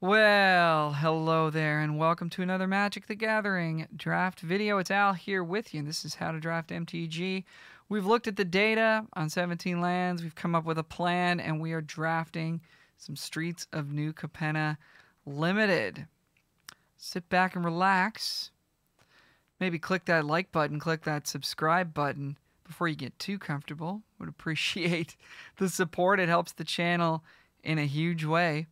Well, hello there, and welcome to another Magic the Gathering draft video. It's Al here with you, and this is how to draft MTG. We've looked at the data on 17 lands, we've come up with a plan, and we are drafting some Streets of New Capenna Limited. Sit back and relax. Maybe click that like button, click that subscribe button before you get too comfortable. Would appreciate the support, it helps the channel in a huge way.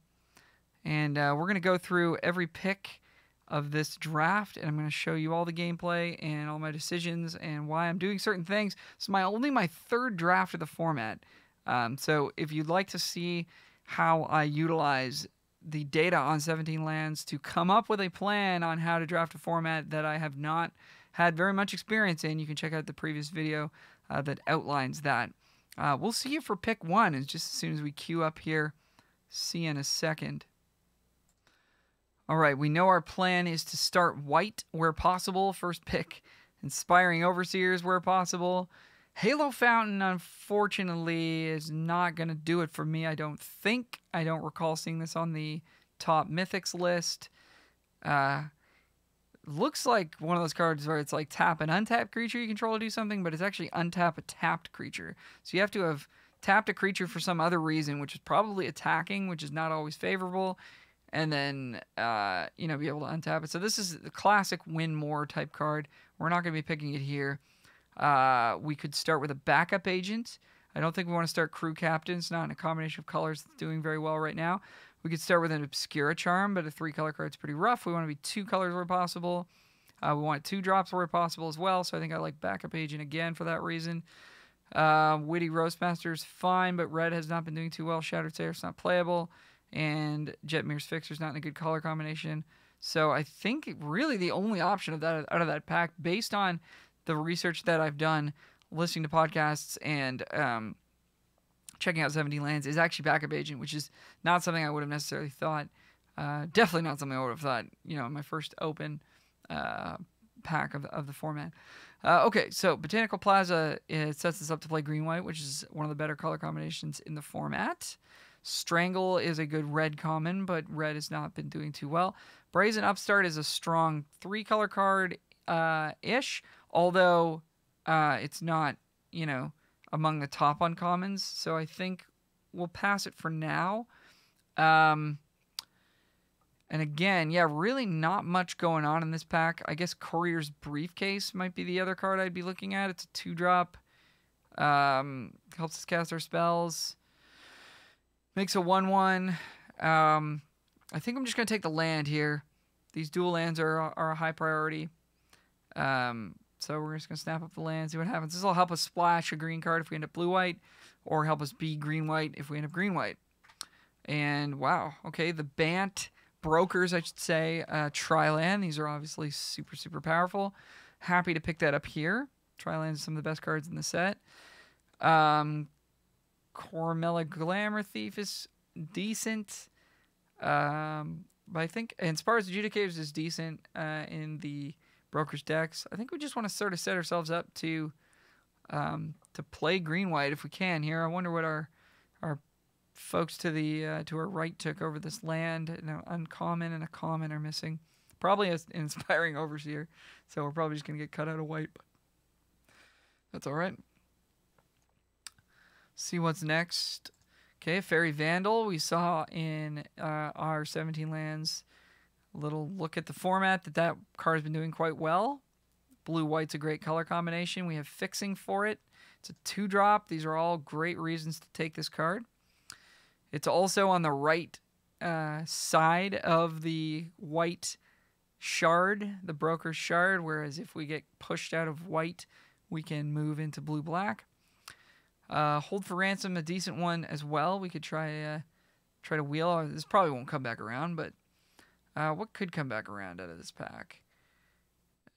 And uh, we're going to go through every pick of this draft, and I'm going to show you all the gameplay and all my decisions and why I'm doing certain things. It's my only my third draft of the format. Um, so if you'd like to see how I utilize the data on 17 lands to come up with a plan on how to draft a format that I have not had very much experience in, you can check out the previous video uh, that outlines that. Uh, we'll see you for pick one, and just as soon as we queue up here, see you in a second. All right, we know our plan is to start white where possible. First pick, Inspiring Overseers where possible. Halo Fountain, unfortunately, is not going to do it for me, I don't think. I don't recall seeing this on the top Mythics list. Uh, looks like one of those cards where it's like tap an untapped creature you control to do something, but it's actually untap a tapped creature. So you have to have tapped a creature for some other reason, which is probably attacking, which is not always favorable and then uh, you know be able to untap it. So this is the classic win more type card. We're not going to be picking it here. Uh, we could start with a backup agent. I don't think we want to start crew captains. Not in a combination of colors that's doing very well right now. We could start with an obscura charm, but a three color card is pretty rough. We want to be two colors where possible. Uh, we want two drops where possible as well. So I think I like backup agent again for that reason. Uh, Witty Roastmaster is fine, but red has not been doing too well. Shattered Seraph's not playable and Jetmir's Fixer's not in a good color combination. So I think really the only option of that out of that pack, based on the research that I've done, listening to podcasts and um, checking out 17 lands, is actually backup agent, which is not something I would have necessarily thought. Uh, definitely not something I would have thought. You know, in my first open uh, pack of, of the format. Uh, okay, so Botanical Plaza it sets us up to play green white, which is one of the better color combinations in the format. Strangle is a good red common, but red has not been doing too well. Brazen Upstart is a strong three color card uh, ish, although uh, it's not, you know, among the top uncommons. So I think we'll pass it for now. Um, and again, yeah, really not much going on in this pack. I guess Courier's Briefcase might be the other card I'd be looking at. It's a two drop. Um, helps us cast our spells. Makes a 1 1. Um, I think I'm just going to take the land here. These dual lands are, are a high priority. Um, so we're just going to snap up the land, see what happens. This will help us splash a green card if we end up blue white, or help us be green white if we end up green white. And wow, okay, the Bant brokers, I should say, uh, Tri-land. These are obviously super, super powerful. Happy to pick that up here. Tri-land is some of the best cards in the set. Um, Cormela Glamour Thief is decent. Um, but I think Inspire's Adjudicators is decent uh, in the Broker's decks. I think we just want to sort of set ourselves up to um, to play green white if we can here. I wonder what our our folks to the uh, to our right took over this land. An uncommon and a common are missing. Probably an inspiring overseer. So we're probably just gonna get cut out of white. But that's all right see what's next. Okay, Faerie Vandal. We saw in uh, our 17 lands. A little look at the format that that card has been doing quite well. Blue white's a great color combination. We have fixing for it. It's a two drop. These are all great reasons to take this card. It's also on the right uh, side of the white shard, the broker's shard, whereas if we get pushed out of white, we can move into blue black. Uh, hold for ransom, a decent one as well. We could try uh, try to wheel. This probably won't come back around, but uh, what could come back around out of this pack?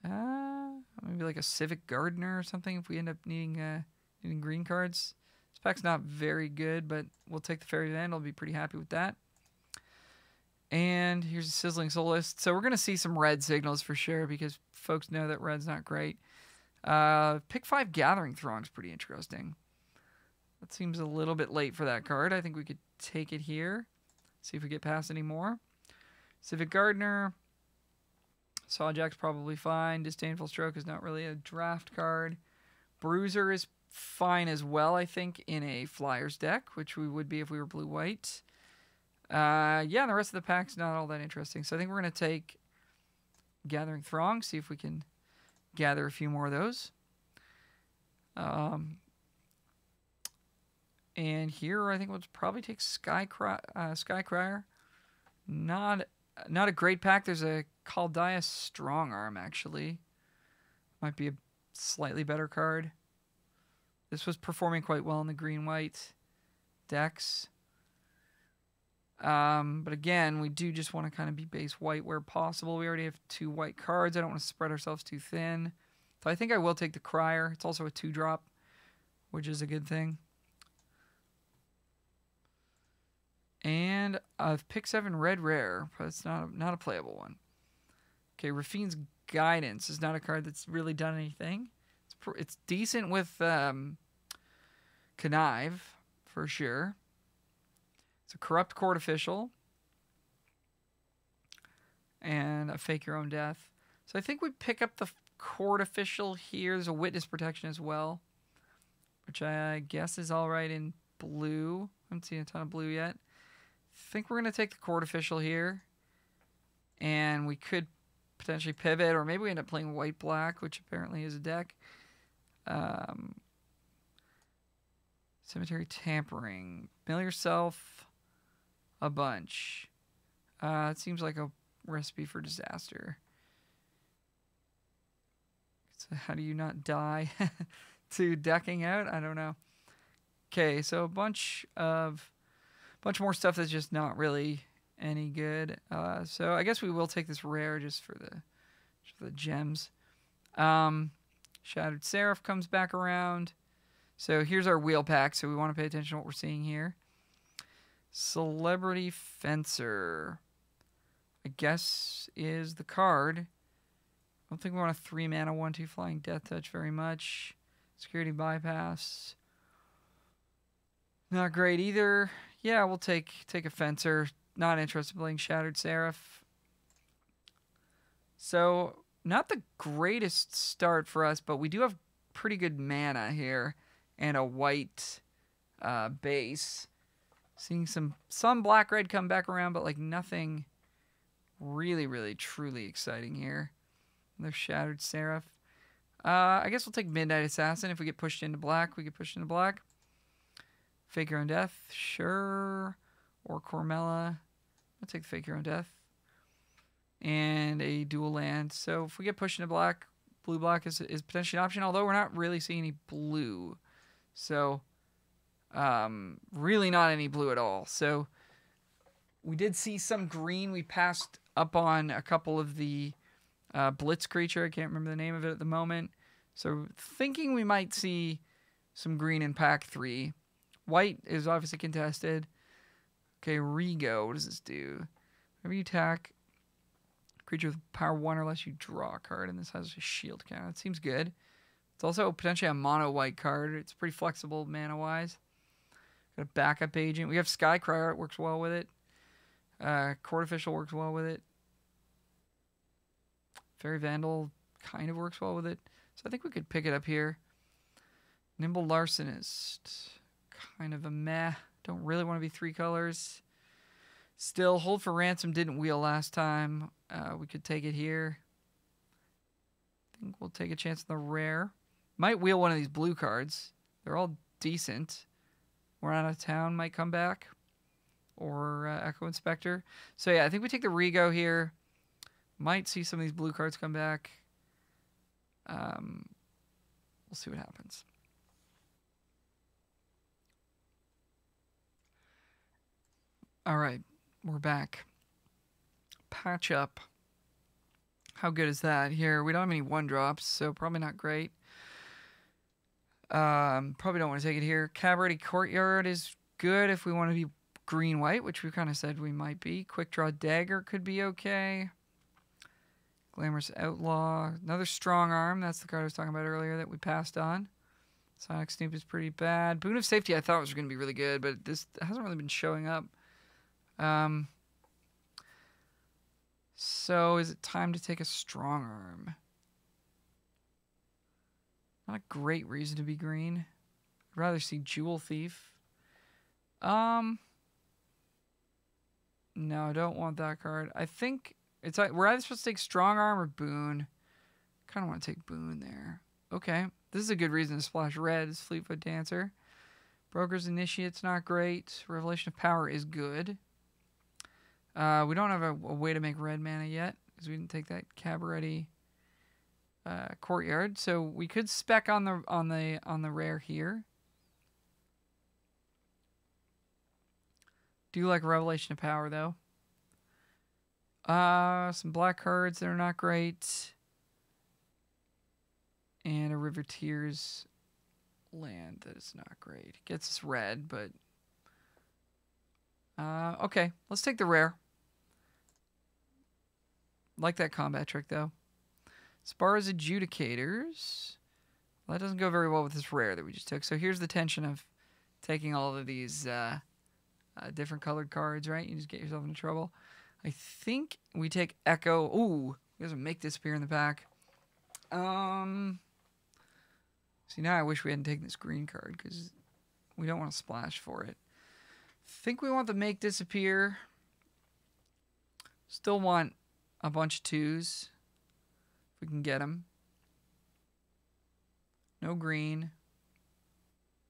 Uh, maybe like a civic gardener or something. If we end up needing uh, needing green cards, this pack's not very good, but we'll take the Faerie Vandal. I'll be pretty happy with that. And here's a Sizzling Soloist. So we're gonna see some red signals for sure because folks know that red's not great. Uh, pick five Gathering Throng is pretty interesting. That seems a little bit late for that card. I think we could take it here. See if we get past any more. Civic Gardener. Sawjack's probably fine. Disdainful Stroke is not really a draft card. Bruiser is fine as well, I think, in a Flyers deck, which we would be if we were blue white. Uh, yeah, the rest of the pack's not all that interesting. So I think we're going to take Gathering Throng, see if we can gather a few more of those. Um, and here I think we'll probably take Sky Cry, uh. Not not a great pack. There's a Caldaia Strongarm actually. Might be a slightly better card. This was performing quite well in the green white decks. Um, but again, we do just want to kind of be base white where possible. We already have two white cards. I don't want to spread ourselves too thin. So I think I will take the Crier. It's also a two drop, which is a good thing. And a pick seven red rare, but it's not a, not a playable one. Okay, Raffine's Guidance is not a card that's really done anything. It's pr- it's decent with um, Connive for sure. It's a corrupt court official and a fake your own death. So I think we pick up the court official here. There's a witness protection as well, which I guess is all right in blue. I haven't seen a ton of blue yet think we're going to take the court official here. And we could potentially pivot, or maybe we end up playing white black, which apparently is a deck. Um, cemetery tampering. Mill yourself a bunch. Uh, it seems like a recipe for disaster. So how do you not die to decking out? I don't know. Okay, so a bunch of bunch more stuff that's just not really any good. Uh, so I guess we will take this rare just for the just for the gems. Um, Shattered Seraph comes back around. So here's our wheel pack. So we want to pay attention to what we're seeing here. Celebrity Fencer, I guess, is the card. I don't think we want a three mana one two flying death touch very much. Security bypass. Not great either. Yeah, we'll take take a fencer. Not interested in playing Shattered Seraph. So not the greatest start for us, but we do have pretty good mana here and a white uh, base. Seeing some some black red come back around, but like nothing really, really, truly exciting here. Another Shattered Seraph. Uh, I guess we'll take Midnight Assassin. If we get pushed into black, we get pushed into black. Your Own Death, sure. Or Cormela. I'll take Your Own Death. And a dual land. So if we get pushed into black, blue black is, is potentially an option, although we're not really seeing any blue. So, um, really not any blue at all. So, we did see some green. We passed up on a couple of the uh, Blitz creature. I can't remember the name of it at the moment. So, thinking we might see some green in pack three. White is obviously contested. Okay, Rigo. What does this do? Whenever you attack creature with power one or less, you draw a card, and this has a shield count. It seems good. It's also potentially a mono white card. It's pretty flexible mana wise. Got a backup agent. We have Skycrier. It works well with it. Uh, Court Official works well with it. Faerie Vandal kind of works well with it. So I think we could pick it up here. Nimble Larcenist kind of a meh. Don't really want to be three colors. Still, Hold for Ransom didn't wheel last time. Uh, we could take it here. I think we'll take a chance on the rare. Might wheel one of these blue cards. They're all decent. We're out of town might come back. Or uh, Echo Inspector. So yeah, I think we take the Rigo here. Might see some of these blue cards come back. Um, we'll see what happens. All right, we're back. Patch up. How good is that? Here, we don't have any one drops, so probably not great. Um, probably don't want to take it here. Cabaret Courtyard is good if we want to be green white, which we kind of said we might be. Quick Draw Dagger could be okay. Glamorous Outlaw. Another Strong Arm. That's the card I was talking about earlier that we passed on. Sonic Snoop is pretty bad. Boon of Safety I thought was going to be really good, but this hasn't really been showing up. Um, So is it time to take a strong arm? Not a great reason to be green. I'd rather see Jewel Thief. Um. No, I don't want that card. I think it's we're either supposed to take Strong Arm or Boon. Kind of want to take Boon there. Okay, this is a good reason to splash red. Is Fleetfoot Dancer. Broker's Initiate's not great. Revelation of Power is good. Uh, we don't have a, a, way to make red mana yet because we didn't take that Cabaret uh, courtyard. So we could spec on the on the on the rare here. Do you like Revelation of Power though. Uh, some black cards that are not great. And a Riveteers land that is not great. Gets us red, but uh, okay, let's take the rare. Like that combat trick though. Spara's Adjudicators. Well, that doesn't go very well with this rare that we just took. So here's the tension of taking all of these uh, uh, different colored cards, right? You just get yourself into trouble. I think we take Echo. Ooh, he doesn't make disappear in the back. Um, see, now I wish we hadn't taken this green card because we don't want to splash for it. Think we want the make disappear. Still want a bunch of twos. If we can get them. No green.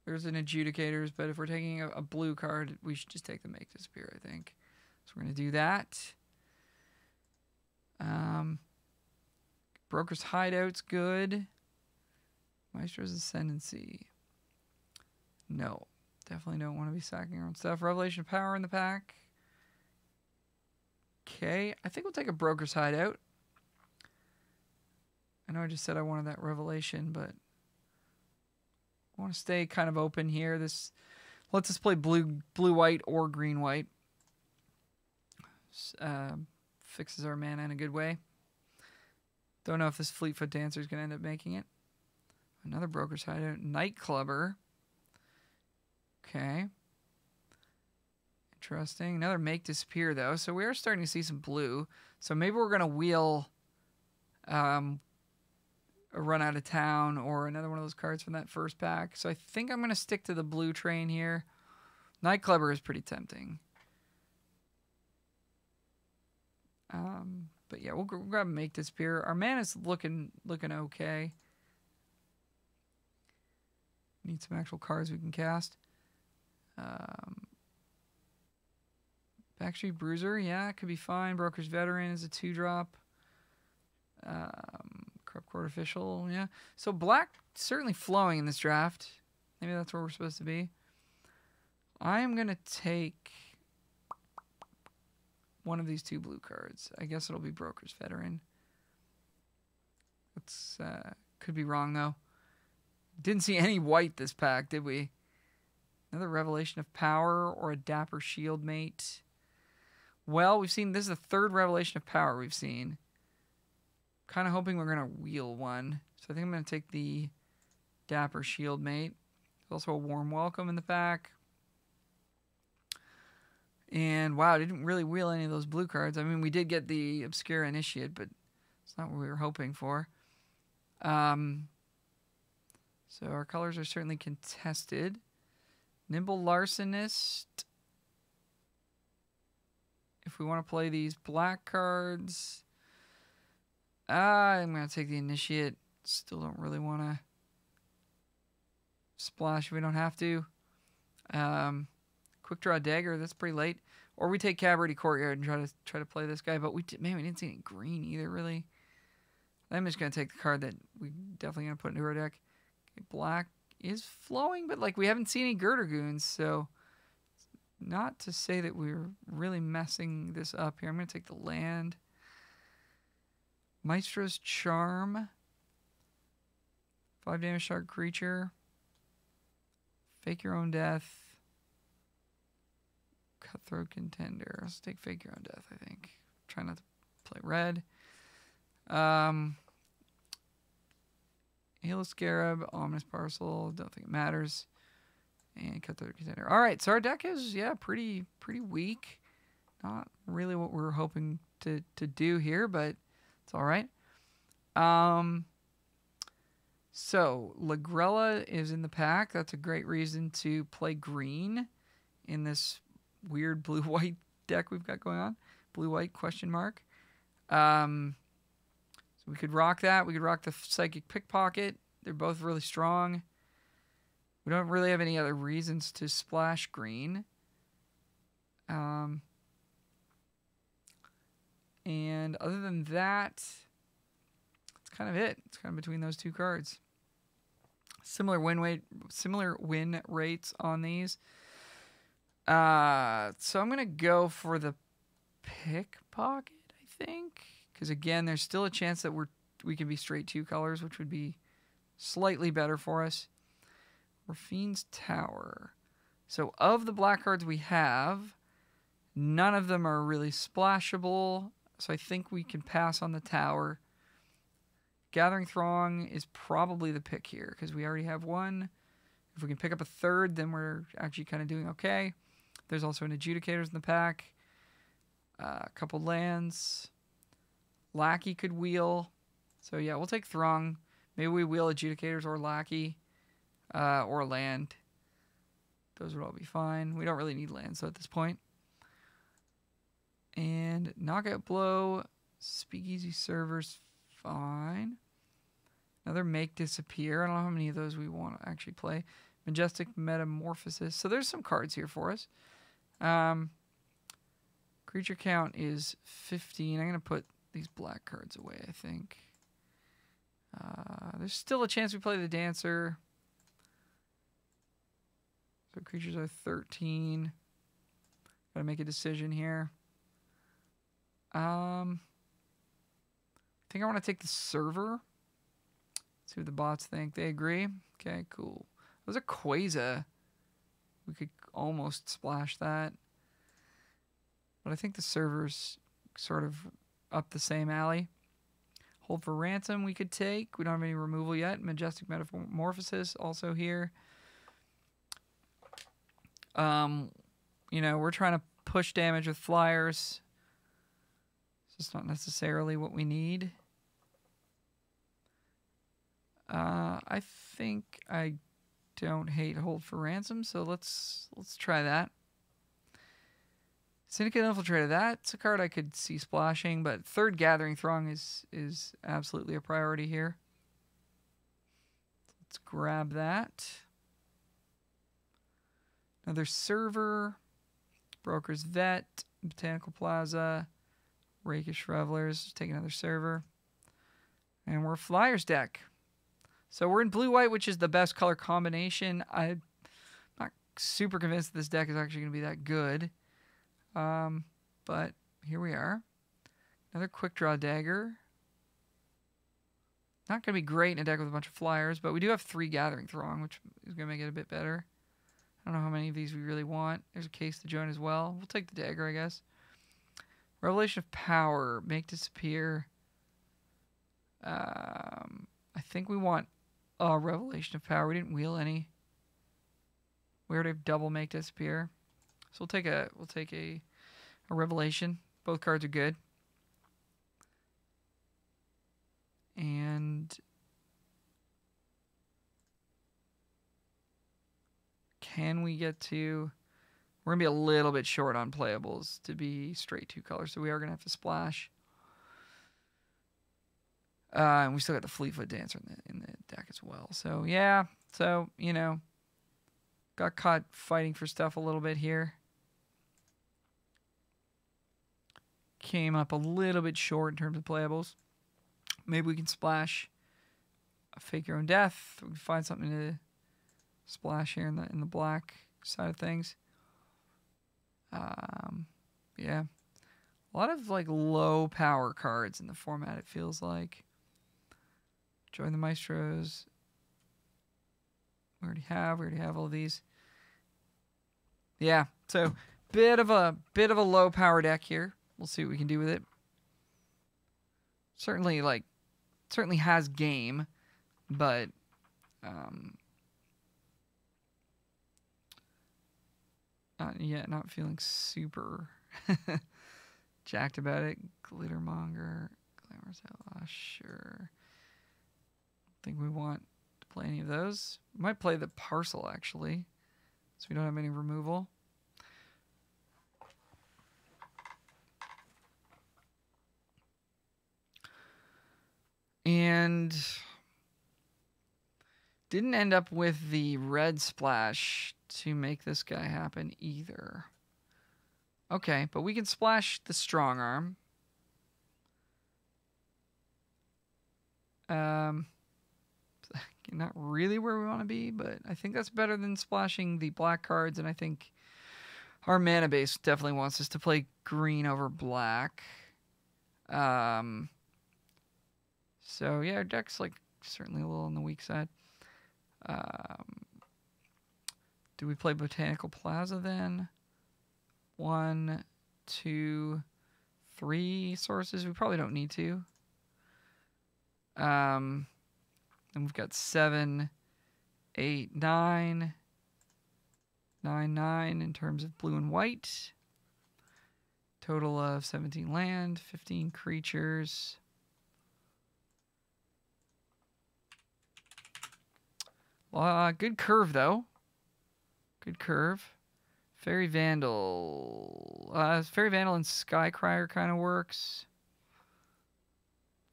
There's an adjudicators, but if we're taking a, a blue card, we should just take the make disappear, I think. So we're going to do that. Um, Broker's Hideout's good. Maestro's Ascendancy. No. Definitely don't want to be sacking our own stuff. Revelation of Power in the pack. Okay. I think we'll take a Broker's Hideout. I know I just said I wanted that Revelation, but I want to stay kind of open here. This lets us play blue, blue, white, or green, white. Uh, fixes our mana in a good way. Don't know if this Fleetfoot Dancer is going to end up making it. Another Broker's Hideout. Nightclubber. Okay. Interesting. Another Make Disappear, though. So we are starting to see some blue. So maybe we're going to wheel um, a Run Out of Town or another one of those cards from that first pack. So I think I'm going to stick to the blue train here. Nightclubber is pretty tempting. Um, but yeah, we'll, we'll grab Make Disappear. Our man is looking looking okay. Need some actual cards we can cast. Um, Backstreet Bruiser, yeah, could be fine. Broker's Veteran is a two drop. Um, Corrupt Court Official, yeah. So black certainly flowing in this draft. Maybe that's where we're supposed to be. I am gonna take one of these two blue cards. I guess it'll be Broker's Veteran. It's uh, could be wrong though. Didn't see any white this pack, did we? Another Revelation of Power or a Dapper Shield Mate. Well, we've seen this is the third Revelation of Power we've seen. Kind of hoping we're going to wheel one. So I think I'm going to take the Dapper Shield Mate. There's also a Warm Welcome in the back. And wow, didn't really wheel any of those blue cards. I mean, we did get the Obscura Initiate, but it's not what we were hoping for. Um, so our colors are certainly contested. Nimble Larcenist. If we want to play these black cards, uh, I'm going to take the Initiate. Still don't really want to splash if we don't have to. Um, quick draw dagger. That's pretty late. Or we take Cabaret Courtyard and try to try to play this guy. But we did, man, we didn't see any green either. Really. I'm just gonna take the card that we definitely gonna put into our deck. Okay, black is flowing, but like we haven't seen any Girder Goons, so not to say that we're really messing this up here. I'm gonna take the land. Maestro's Charm. Five damage shark creature. Fake your own death. Cutthroat contender. Let's take fake your own death, I think. Try not to play red. Um Halo Scarab, Ominous Parcel, don't think it matters. And cut Cutthroat Contender. Alright, so our deck is yeah, pretty pretty weak. not really what we are hoping to to do here, but it's all right. Um. So Lagrella is in the pack. That's a great reason to play green in this weird blue white deck we've got going on. Blue white question mark. Um, so we could rock that. We could rock the psychic pickpocket. They're both really strong. We don't really have any other reasons to splash green. Um, and other than that, it's kind of it. It's kind of between those two cards. Similar win rate, similar win rates on these. Uh, so I'm gonna go for the pickpocket. I think because again, there's still a chance that we're we can be straight two colors, which would be slightly better for us. Raffine's Tower. So of the black cards we have, none of them are really splashable. So I think we can pass on the tower. Gathering Throng is probably the pick here because we already have one. If we can pick up a third, then we're actually kind of doing okay. There's also an Adjudicators in the pack. Uh, a couple lands. Lackey could wheel. So yeah, we'll take Throng. Maybe we wheel Adjudicators or Lackey uh, or land. Those would all be fine. We don't really need land, so at this point. And Knockout Blow, Speakeasy Servers, fine. Another Make Disappear. I don't know how many of those we want to actually play. Majestic Metamorphosis. So there's some cards here for us. Um, creature count is 15. I'm going to put these black cards away, I think. Uh, there's still a chance we play the Dancer. So creatures are 13. Gotta make a decision here. Um, I think I want to take the server. See what the bots think. They agree. Okay, cool. There's a Queza. We could almost splash that. But I think the server's sort of up the same alley. Hold for ransom we could take. We don't have any removal yet. Majestic Metamorphosis also here. Um, you know, we're trying to push damage with flyers. It's just not necessarily what we need. Uh, I think I don't hate hold for ransom, so let's let's try that. Syndicate Infiltrator, that's a card I could see splashing, but third Gathering Throng is is absolutely a priority here. Let's grab that. Another server, Broker's Vet, Botanical Plaza, Rakish Revelers. Take another server. And we're Flyers deck. So we're in blue white, which is the best color combination. I'm not super convinced that this deck is actually going to be that good. Um, but here we are. Another quick draw dagger. Not going to be great in a deck with a bunch of flyers, but we do have three Gathering Throng, which is going to make it a bit better. I don't know how many of these we really want. There's a case to join as well. We'll take the dagger, I guess. Revelation of Power. Make disappear. Um, I think we want a Revelation of Power. We didn't wheel any. We already have double make disappear. So we'll take a we'll take a a Revelation. Both cards are good. And can we get to we're gonna be a little bit short on playables to be straight two colors, so we are gonna have to splash. Uh, and we still got the Fleetfoot Dancer in the in the deck as well. So yeah, so you know, got caught fighting for stuff a little bit here. Came up a little bit short in terms of playables. Maybe we can splash a fake your own death. We can find something to splash here in the in the black side of things. Um, yeah, a lot of like low power cards in the format. It feels like. Join the Maestros. We already have. We already have all these. Yeah, so bit of a bit of a low power deck here. We'll see what we can do with it. Certainly, like, certainly has game, but um, not yet. Not feeling super jacked about it. Glittermonger, Glamorous Outlaw, sure. Think we want to play any of those. Might play the parcel actually, so we don't have any removal. And didn't end up with the red splash to make this guy happen either. Okay, but we can splash the strong arm. Um, not really where we want to be, but I think that's better than splashing the black cards, and I think our mana base definitely wants us to play green over black. Um, so yeah, our deck's like certainly a little on the weak side. Um, do we play Botanical Plaza then? One, two, three sources. We probably don't need to. Um, and we've got seven, eight, nine, nine, nine in terms of blue and white. Total of 17 land, 15 creatures. Uh, good curve, though. Good curve. Faerie Vandal. Uh, Faerie Vandal and Skycrier kind of works.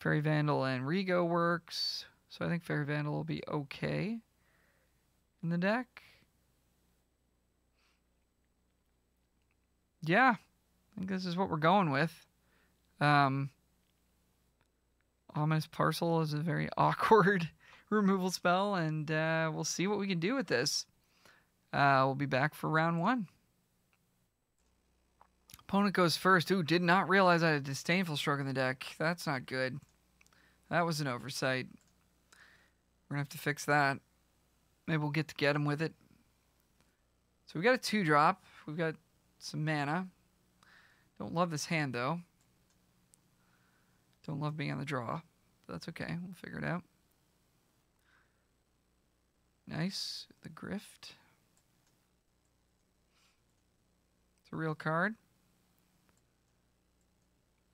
Faerie Vandal and Rigo works. So I think Faerie Vandal will be okay in the deck. Yeah, I think this is what we're going with. Um, Ominous Parcel is a very awkward removal spell, and uh, we'll see what we can do with this. Uh, we'll be back for round one. Opponent goes first. Ooh, did not realize I had a Disdainful Stroke in the deck. That's not good. That was an oversight. We're going to have to fix that. Maybe we'll get to get him with it. So we got a 2-drop. We've got some mana. Don't love this hand, though. Don't love being on the draw. But that's okay. We'll figure it out. Nice. The Grift. It's a real card.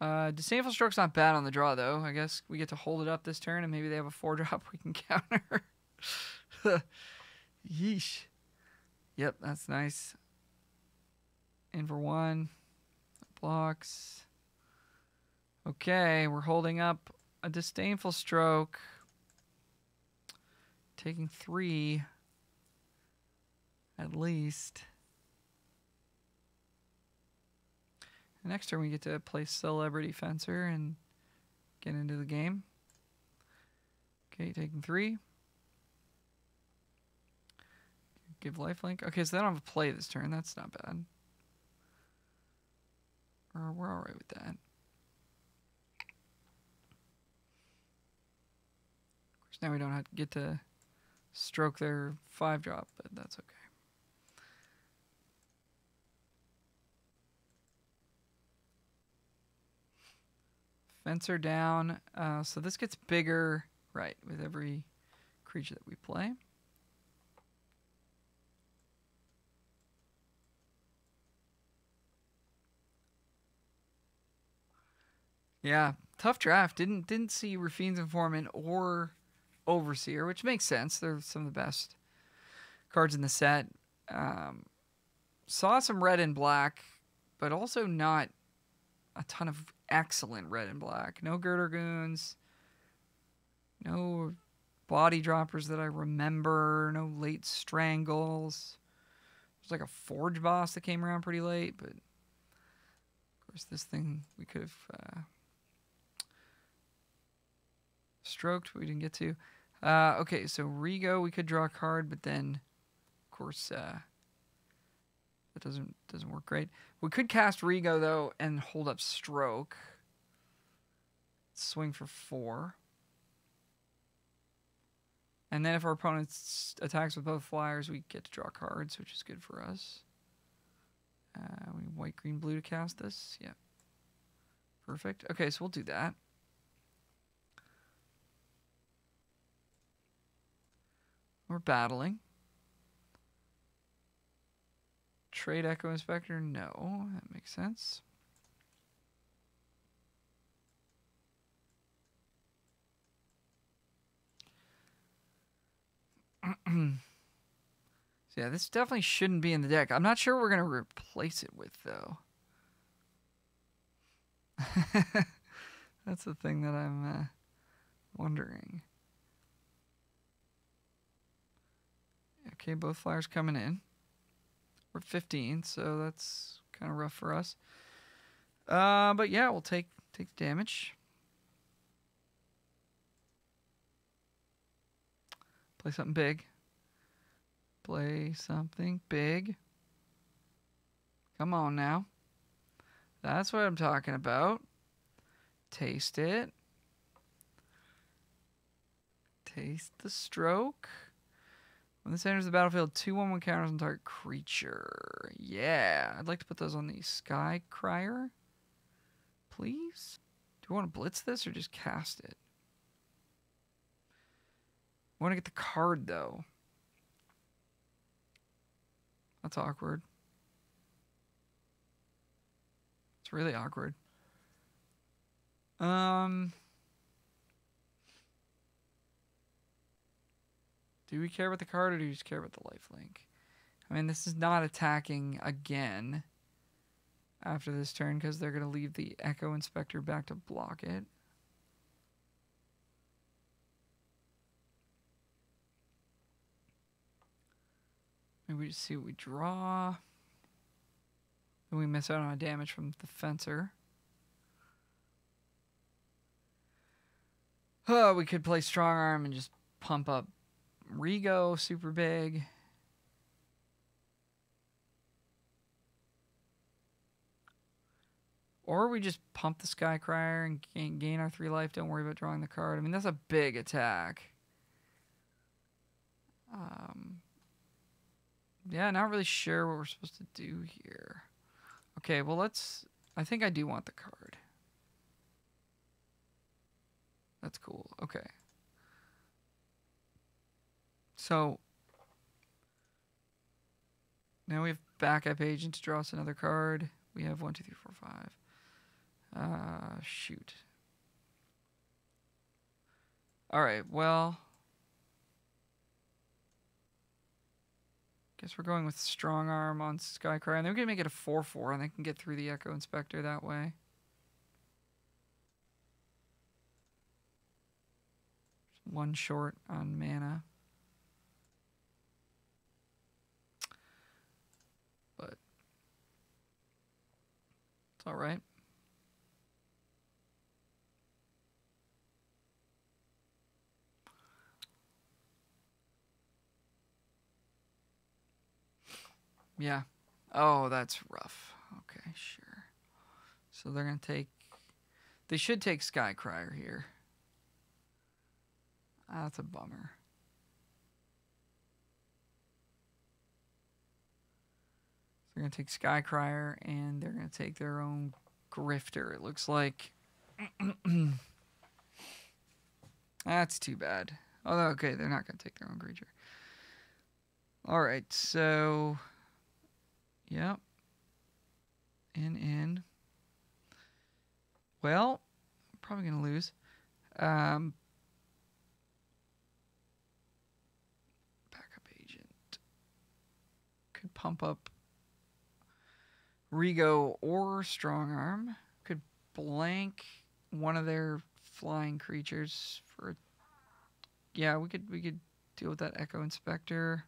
Uh, Disdainful Stroke's not bad on the draw, though. I guess we get to hold it up this turn, and maybe they have a 4-drop we can counter. Yeesh. Yep, that's nice. In for one. Blocks. Okay, we're holding up a Disdainful Stroke. Taking three. At least. next turn we get to play Celebrity Fencer and get into the game. Okay, taking three. Give lifelink. Okay, so they don't have a play this turn. That's not bad. We're alright with that. Of course, now we don't have to get to stroke their five drop, but that's okay. Fencer down. Uh, so this gets bigger, right, with every creature that we play. Yeah, tough draft. Didn't didn't see Rafine's Informant or Overseer, which makes sense. They're some of the best cards in the set. Um, saw some red and black, but also not a ton of excellent red and black. No Girder Goons. No body droppers that I remember. No late strangles. There's like a forge boss that came around pretty late, but of course this thing we could have uh, stroked, but we didn't get to. Uh, okay, so Rigo we could draw a card, but then of course uh, that doesn't doesn't work great. We could cast Rigo though and hold up Stroke. Swing for four. And then if our opponent attacks with both flyers, we get to draw cards, which is good for us. Uh, we white, green, blue to cast this. Yeah. Perfect. Okay, so we'll do that. We're battling. Trade Echo Inspector? No, that makes sense. so yeah, this definitely shouldn't be in the deck. I'm not sure we're going to replace it with, though. That's the thing that I'm uh, wondering. Okay, both flyers coming in. We're 15, so that's kind of rough for us. Uh, but yeah, we'll take take damage. Play something big. Play something big. Come on now. That's what I'm talking about. Taste it. Taste the stroke. When this enters the battlefield, two one one counters on target creature. Yeah, I'd like to put those on the Sky Crier. Please? Do we want to blitz this or just cast it? I want to get the card though. That's awkward. It's really awkward. Um Do we care about the card or do we just care about the life link? I mean, this is not attacking again after this turn because they're going to leave the Echo Inspector back to block it. Maybe we just see what we draw. Then we miss out on damage from the fencer. Oh, we could play strong arm and just pump up Rigo super big. Or we just pump the Sky Crier and gain, gain our three life. Don't worry about drawing the card. I mean, that's a big attack. Um, yeah, not really sure what we're supposed to do here. Okay, well, let's... I think I do want the card. That's cool. Okay. So now we have backup agent to draw us another card. We have one, two, three, four, five. Uh, shoot. All right. Well, guess we're going with strong arm on Skycry, and then we're gonna make it a four-four, and they can get through the Echo Inspector that way. One short on mana. All right. Yeah. Oh, that's rough. Okay, sure. So they're going to take... They should take Sky Crier here. That's a bummer. They're going to take Sky Crier and they're going to take their own Grifter, it looks like. That's too bad. Oh, okay, they're not going to take their own creature. All right, so. Yep. In, in. Well, I'm probably going to lose. Um, backup agent. Could pump up Rigo or Strong Arm could blank one of their flying creatures for. Yeah, we could we could deal with that Echo Inspector.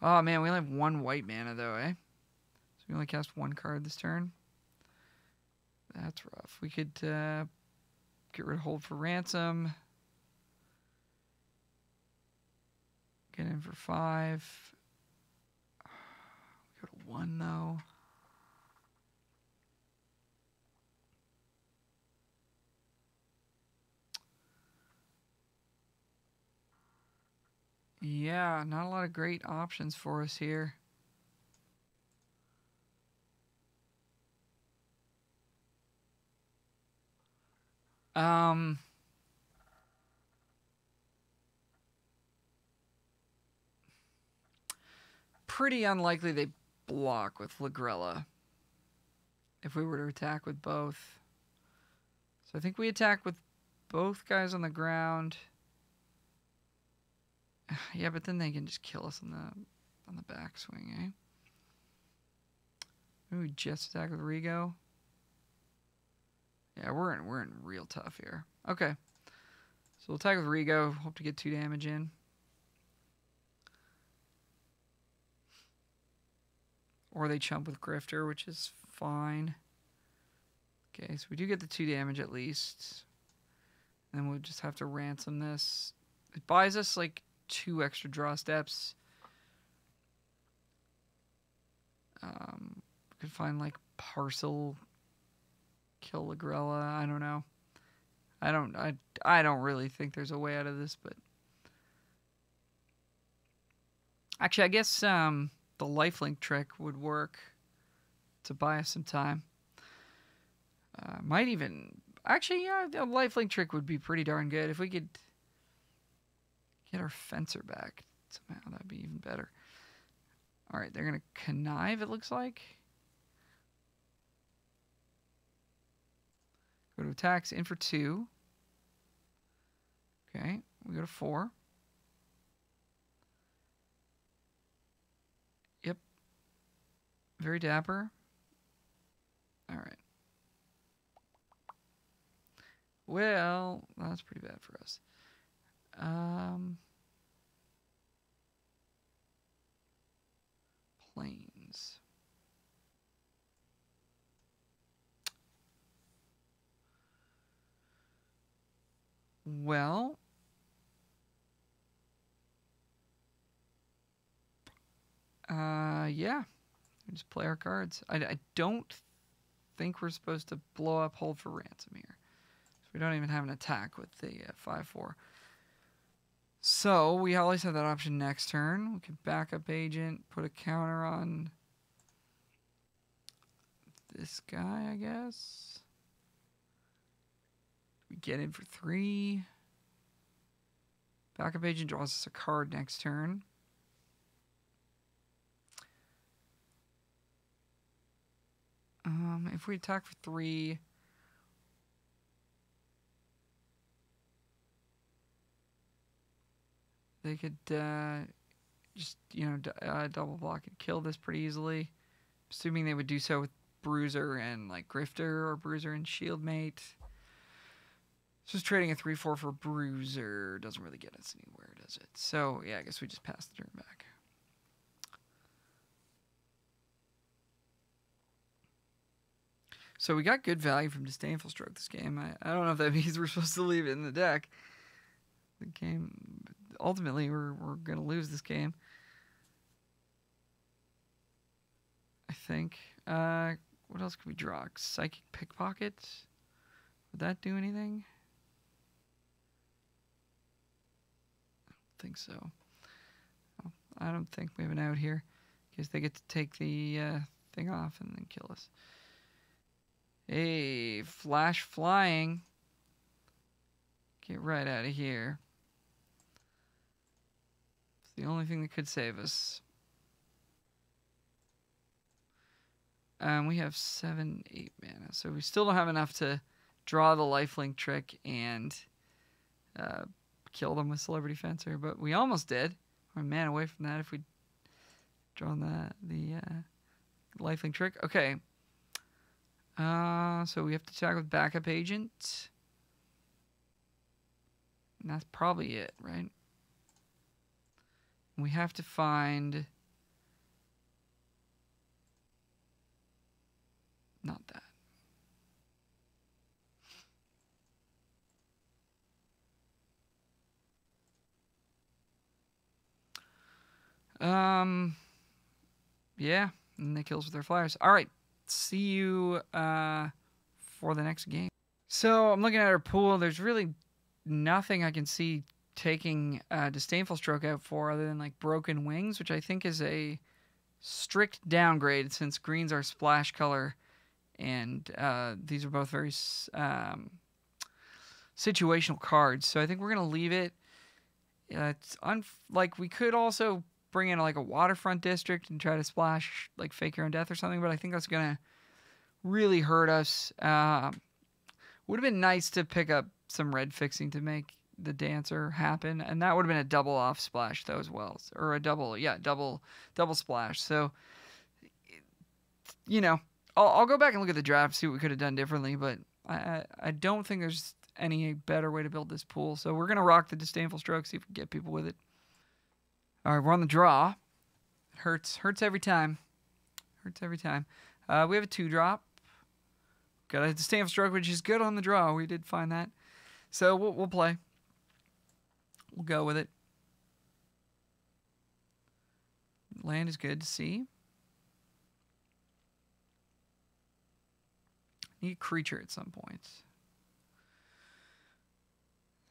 Oh man, we only have one white mana though, eh? So we only cast one card this turn. That's rough. We could uh, get rid of Hold for Ransom. Get in for five. We go to one though. Yeah, not a lot of great options for us here. Um, pretty unlikely they block with Lagrella if we were to attack with both. So I think we attack with both guys on the ground. Yeah, but then they can just kill us on the on the backswing, eh? Maybe we just attack with Rigo. Yeah, we're in we're in real tough here. Okay. So we'll attack with Rigo, hope to get two damage in. Or they chump with Grifter, which is fine. Okay, so we do get the two damage at least. And we'll just have to ransom this. It buys us like two extra draw steps. Um, we could find like parcel, kill Lagrella. I don't know. I don't. I. I don't really think there's a way out of this, but actually, I guess um, the lifelink trick would work to buy us some time. Uh, might even actually, yeah, the lifelink trick would be pretty darn good if we could get our fencer back somehow. That'd be even better. All right, they're gonna connive. It looks like. Go to attacks, in for two. Okay, we go to four. Yep. Very dapper. All right. Well, that's pretty bad for us. Um, Plains. Well, uh, yeah, we just play our cards. I, I don't think we're supposed to blow up hold for ransom here. So we don't even have an attack with the uh, 5 4. So we always have that option next turn. We could backup agent, put a counter on this guy, I guess. We get in for three. Backup agent draws us a card next turn. Um, if we attack for three, they could uh, just you know d- uh, double block and kill this pretty easily. Assuming they would do so with Bruiser and like Grifter or Bruiser and Shieldmate. Just trading a 3 4 for Bruiser doesn't really get us anywhere, does it? So, yeah, I guess we just pass the turn back. So, we got good value from Disdainful Stroke this game. I, I don't know if that means we're supposed to leave it in the deck. The game, ultimately, we're, we're going to lose this game. I think. Uh, what else can we draw? Psychic Pickpocket? Would that do anything? I don't think so. I don't think we have an out here because they get to take the uh, thing off and then kill us. Hey, flash flying. Get right out of here. The only thing that could save us. Um, we have seven, eight mana, so we still don't have enough to draw the lifelink trick and uh, kill them with Celebrity Fencer, but we almost did. We're a man away from that if we'd drawn the the uh, lifelink trick. Okay. Uh, so we have to check with backup agent. And that's probably it, right? We have to find not that. Um, yeah, and they kills with their flyers. All right, see you uh, for the next game. So I'm looking at our pool. There's really nothing I can see taking uh, disdainful stroke out for other than like broken wings, which I think is a strict downgrade since greens are splash color, and uh, these are both very um, situational cards. So I think we're gonna leave it. Uh, it's un- like we could also bring in like a waterfront district and try to splash like fake your own death or something, but I think that's gonna really hurt us. Uh, would have been nice to pick up some red fixing to make the dancer happen, and that would have been a double off splash though as well, or a double, yeah, double double splash. So, you know, I'll, I'll go back and look at the draft, see what we could have done differently, but I, I, I don't think there's any better way to build this pool. So we're gonna rock the disdainful stroke, see if we can get people with it. All right, we're on the draw. It hurts, hurts every time. Hurts every time. Uh, we have a two drop. Got a disdainful stroke, which is good on the draw. We did find that. So we'll, we'll play. We'll go with it. Land is good to see. Need a creature at some point.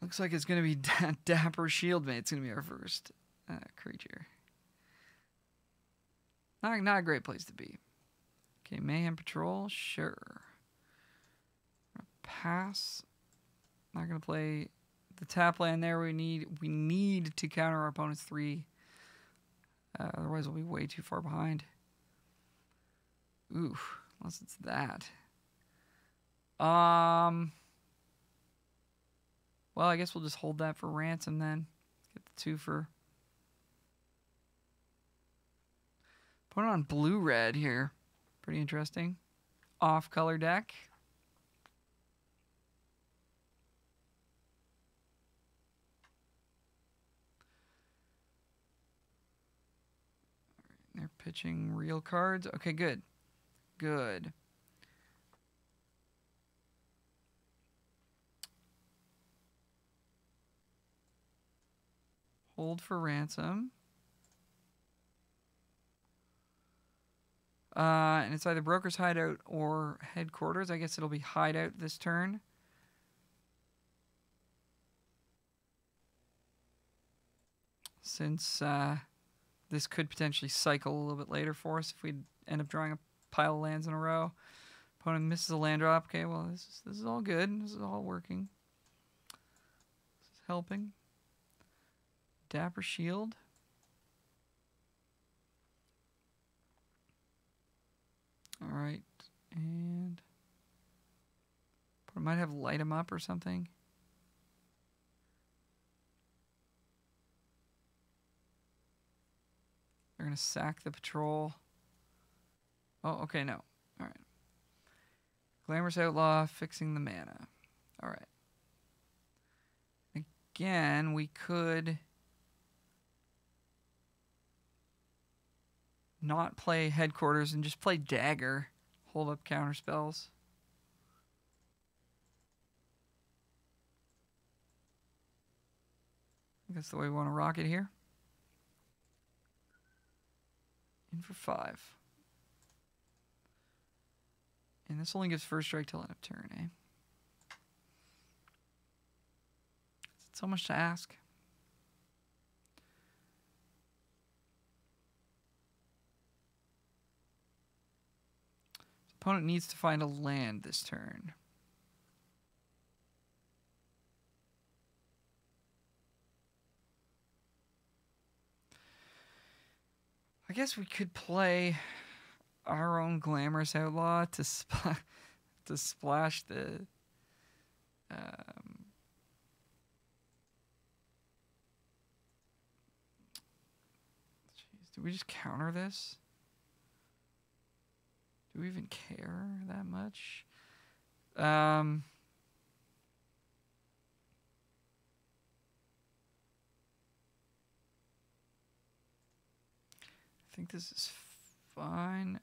Looks like it's going to be Dapper Shieldmate. It's going to be our first uh, creature. Not, not a great place to be. Okay, Mayhem Patrol, sure. Pass. Not gonna play the tap land there. We need we need to counter our opponent's three. Uh, otherwise, we'll be way too far behind. Ooh, unless it's that. Um. Well, I guess we'll just hold that for ransom then. Get the two for. Put it on blue red here. Pretty interesting. Off color deck. They're pitching real cards. Okay, good. Good. Hold for ransom. Uh, and it's either Broker's Hideout or Headquarters. I guess it'll be Hideout this turn. Since uh, this could potentially cycle a little bit later for us if we end up drawing a pile of lands in a row. Opponent misses a land drop. Okay, well, this is, this is all good. This is all working. This is helping. Dapper Shield. All right, and I might have Light 'Em Up or something. They're gonna sack the patrol. Oh, okay, no. All right. Glamorous Outlaw fixing the mana. All right. Again, we could not play headquarters and just play dagger. Hold up counter spells. That's the way we want to rock it here. In for five. And this only gives first strike till end of turn, eh? So much to ask? Opponent needs to find a land this turn. I guess we could play our own glamorous outlaw to spl- to splash the um, Jeez, do we just counter this? Do we even care that much? Um, think this is fine.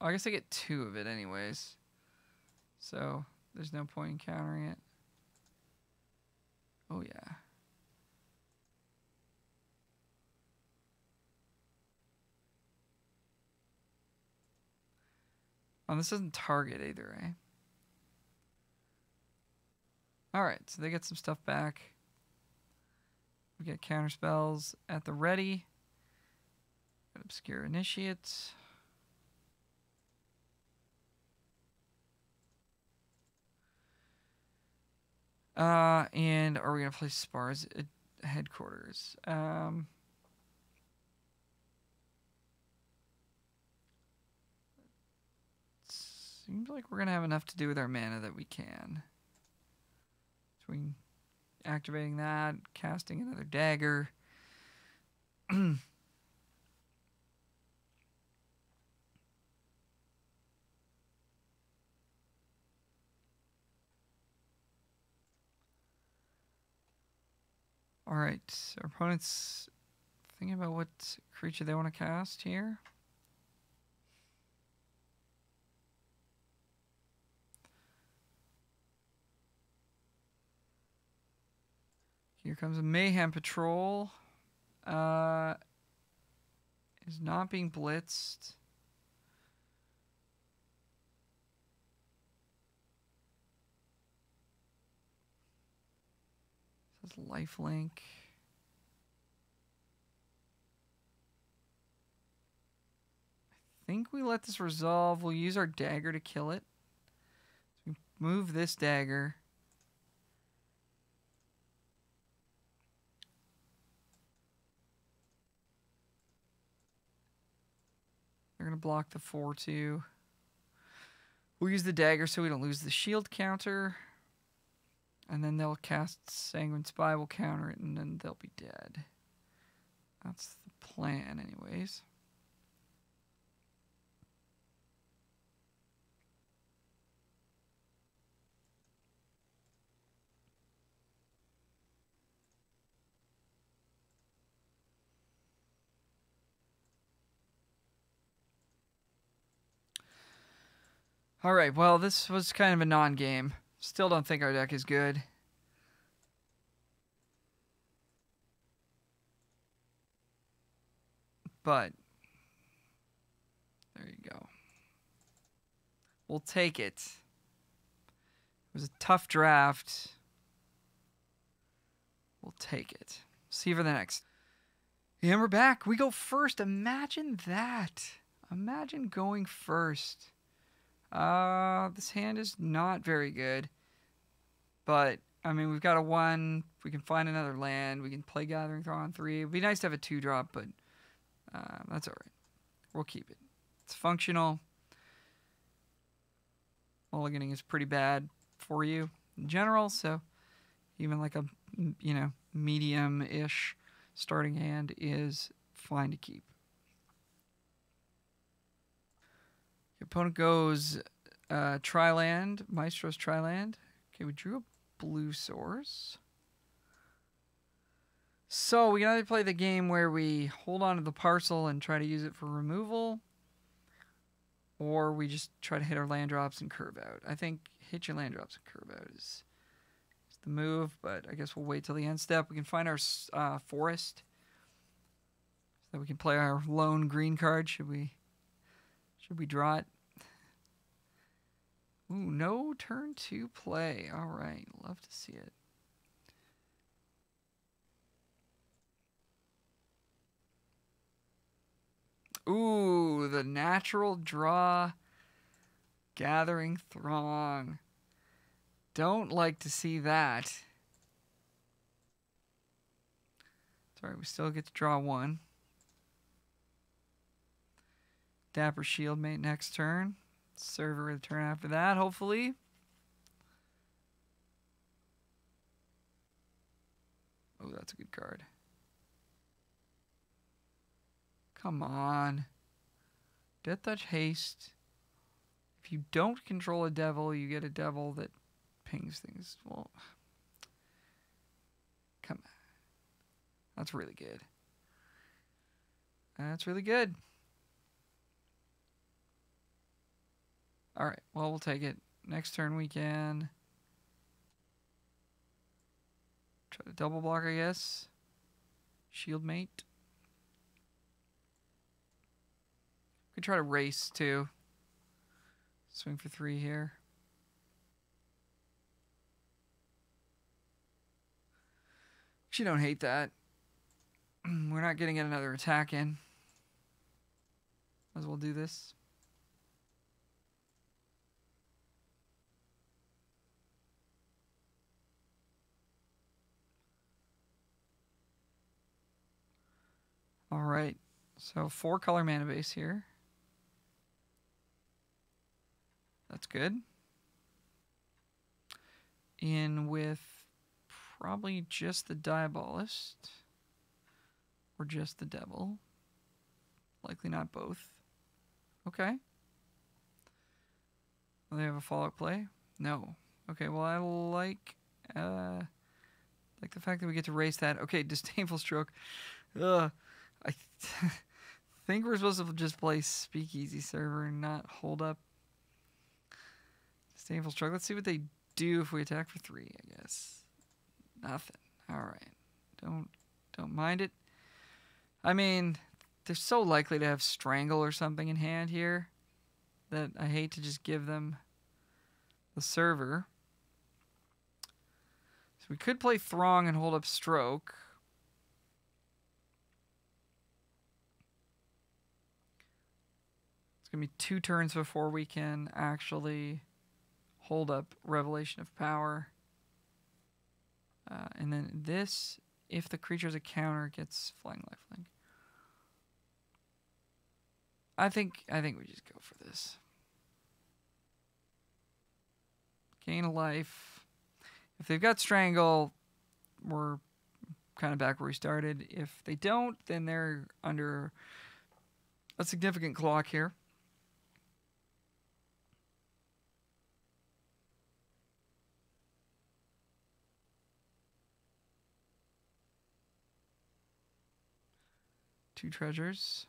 Oh, I guess I get two of it anyways. So there's no point in countering it. Oh yeah. Oh, this doesn't target either, eh? Alright, so they get some stuff back. We get counter spells at the ready. Obscura Initiates. Uh, and are we to play Spars at headquarters? Um, seems like we're to have enough to do with our mana that we can. Between activating that, casting another dagger. All right, our opponent's thinking about what creature they want to cast here. Here comes a Mayhem Patrol. Uh, is not being blitzed. Says lifelink. I think we let this resolve. We'll use our dagger to kill it. So we move this dagger. They're going to block the 4-2. We'll use the dagger so we don't lose the shield counter. And then they'll cast Sanguine Spy, will counter it, and then they'll be dead. That's the plan, anyways. All right, well, this was kind of a non game. Still don't think our deck is good. But, there you go. We'll take it. It was a tough draft. We'll take it. See you for the next. And we're back. We go first. Imagine that. Imagine going first. Uh, this hand is not very good. But, I mean, we've got a 1. We can find another land. We can play Gathering Thrall on 3. It'd be nice to have a 2 drop, but uh, that's alright. We'll keep it. It's functional. Mulliganing is pretty bad for you in general, so even like a, you know, medium-ish starting hand is fine to keep. Your opponent goes uh, Triland, Maestro's Triland. Okay, we drew a blue source. So we can either play the game where we hold on to the parcel and try to use it for removal, or we just try to hit our land drops and curve out. I think hit your land drops and curve out is, is the move, but I guess we'll wait till the end step. We can find our uh, forest so that we can play our lone green card. Should we? Should we draw it? Ooh, no turn to play. All right, love to see it. Ooh, the natural draw. Gathering Throng. Don't like to see that. Sorry, we still get to draw one. Dapper Shield Mate next turn. Server return after that, hopefully. Oh, that's a good card. Come on. Deathtouch Haste. If you don't control a devil, you get a devil that pings things. Well, come on. That's really good. That's really good. All right. Well, we'll take it. Next turn we can try to double block, I guess. Shield mate. We try to race too. Swing for three here. Actually, don't hate that. We're not getting another attack in. Might as well do this. All right. So four color mana base here. That's good. In with Probably just the Diabolist. Or just the Devil. Likely not both. Okay. Will they have a follow-up play? No. Okay, well, I like... Uh, like the fact that we get to race that. Okay, Disdainful Stroke. Ugh. I th- think we're supposed to just play Speakeasy server and not hold up Disdainful Stroke. Let's see what they do if we attack for three, I guess. Nothing. Alright. Don't don't mind it. I mean, they're so likely to have Strangle or something in hand here that I hate to just give them the server. So we could play Throng and hold up Stroke. It's going to be two turns before we can actually hold up Revelation of Power. Uh, and then this, if the creature's a counter, gets Flying Lifelink. I think I think we just go for this. Gain a life. If they've got Strangle, we're kind of back where we started. If they don't, then they're under a significant clock here. Two treasures.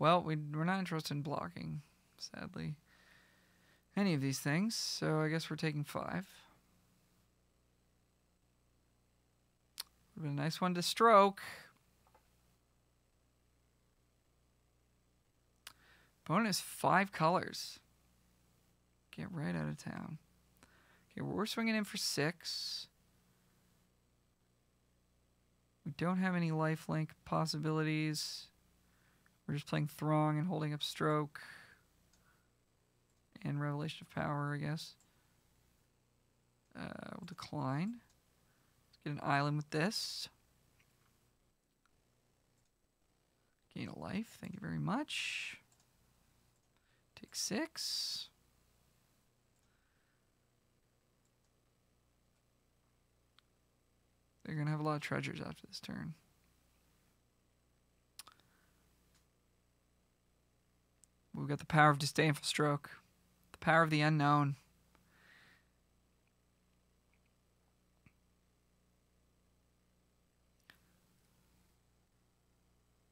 Well, we, we're not interested in blocking, sadly, any of these things, so I guess we're taking five. Would have been a nice one to stroke. Bonus five colors. Get right out of town. Okay, we're swinging in for six. We don't have any lifelink possibilities. We're just playing Throng and holding up Stroke. And Revelation of Power, I guess. Uh, we'll decline. Let's get an island with this. Gain a life. Thank you very much. Take six. They're going to have a lot of treasures after this turn. We've got the power of disdainful stroke, the power of the unknown.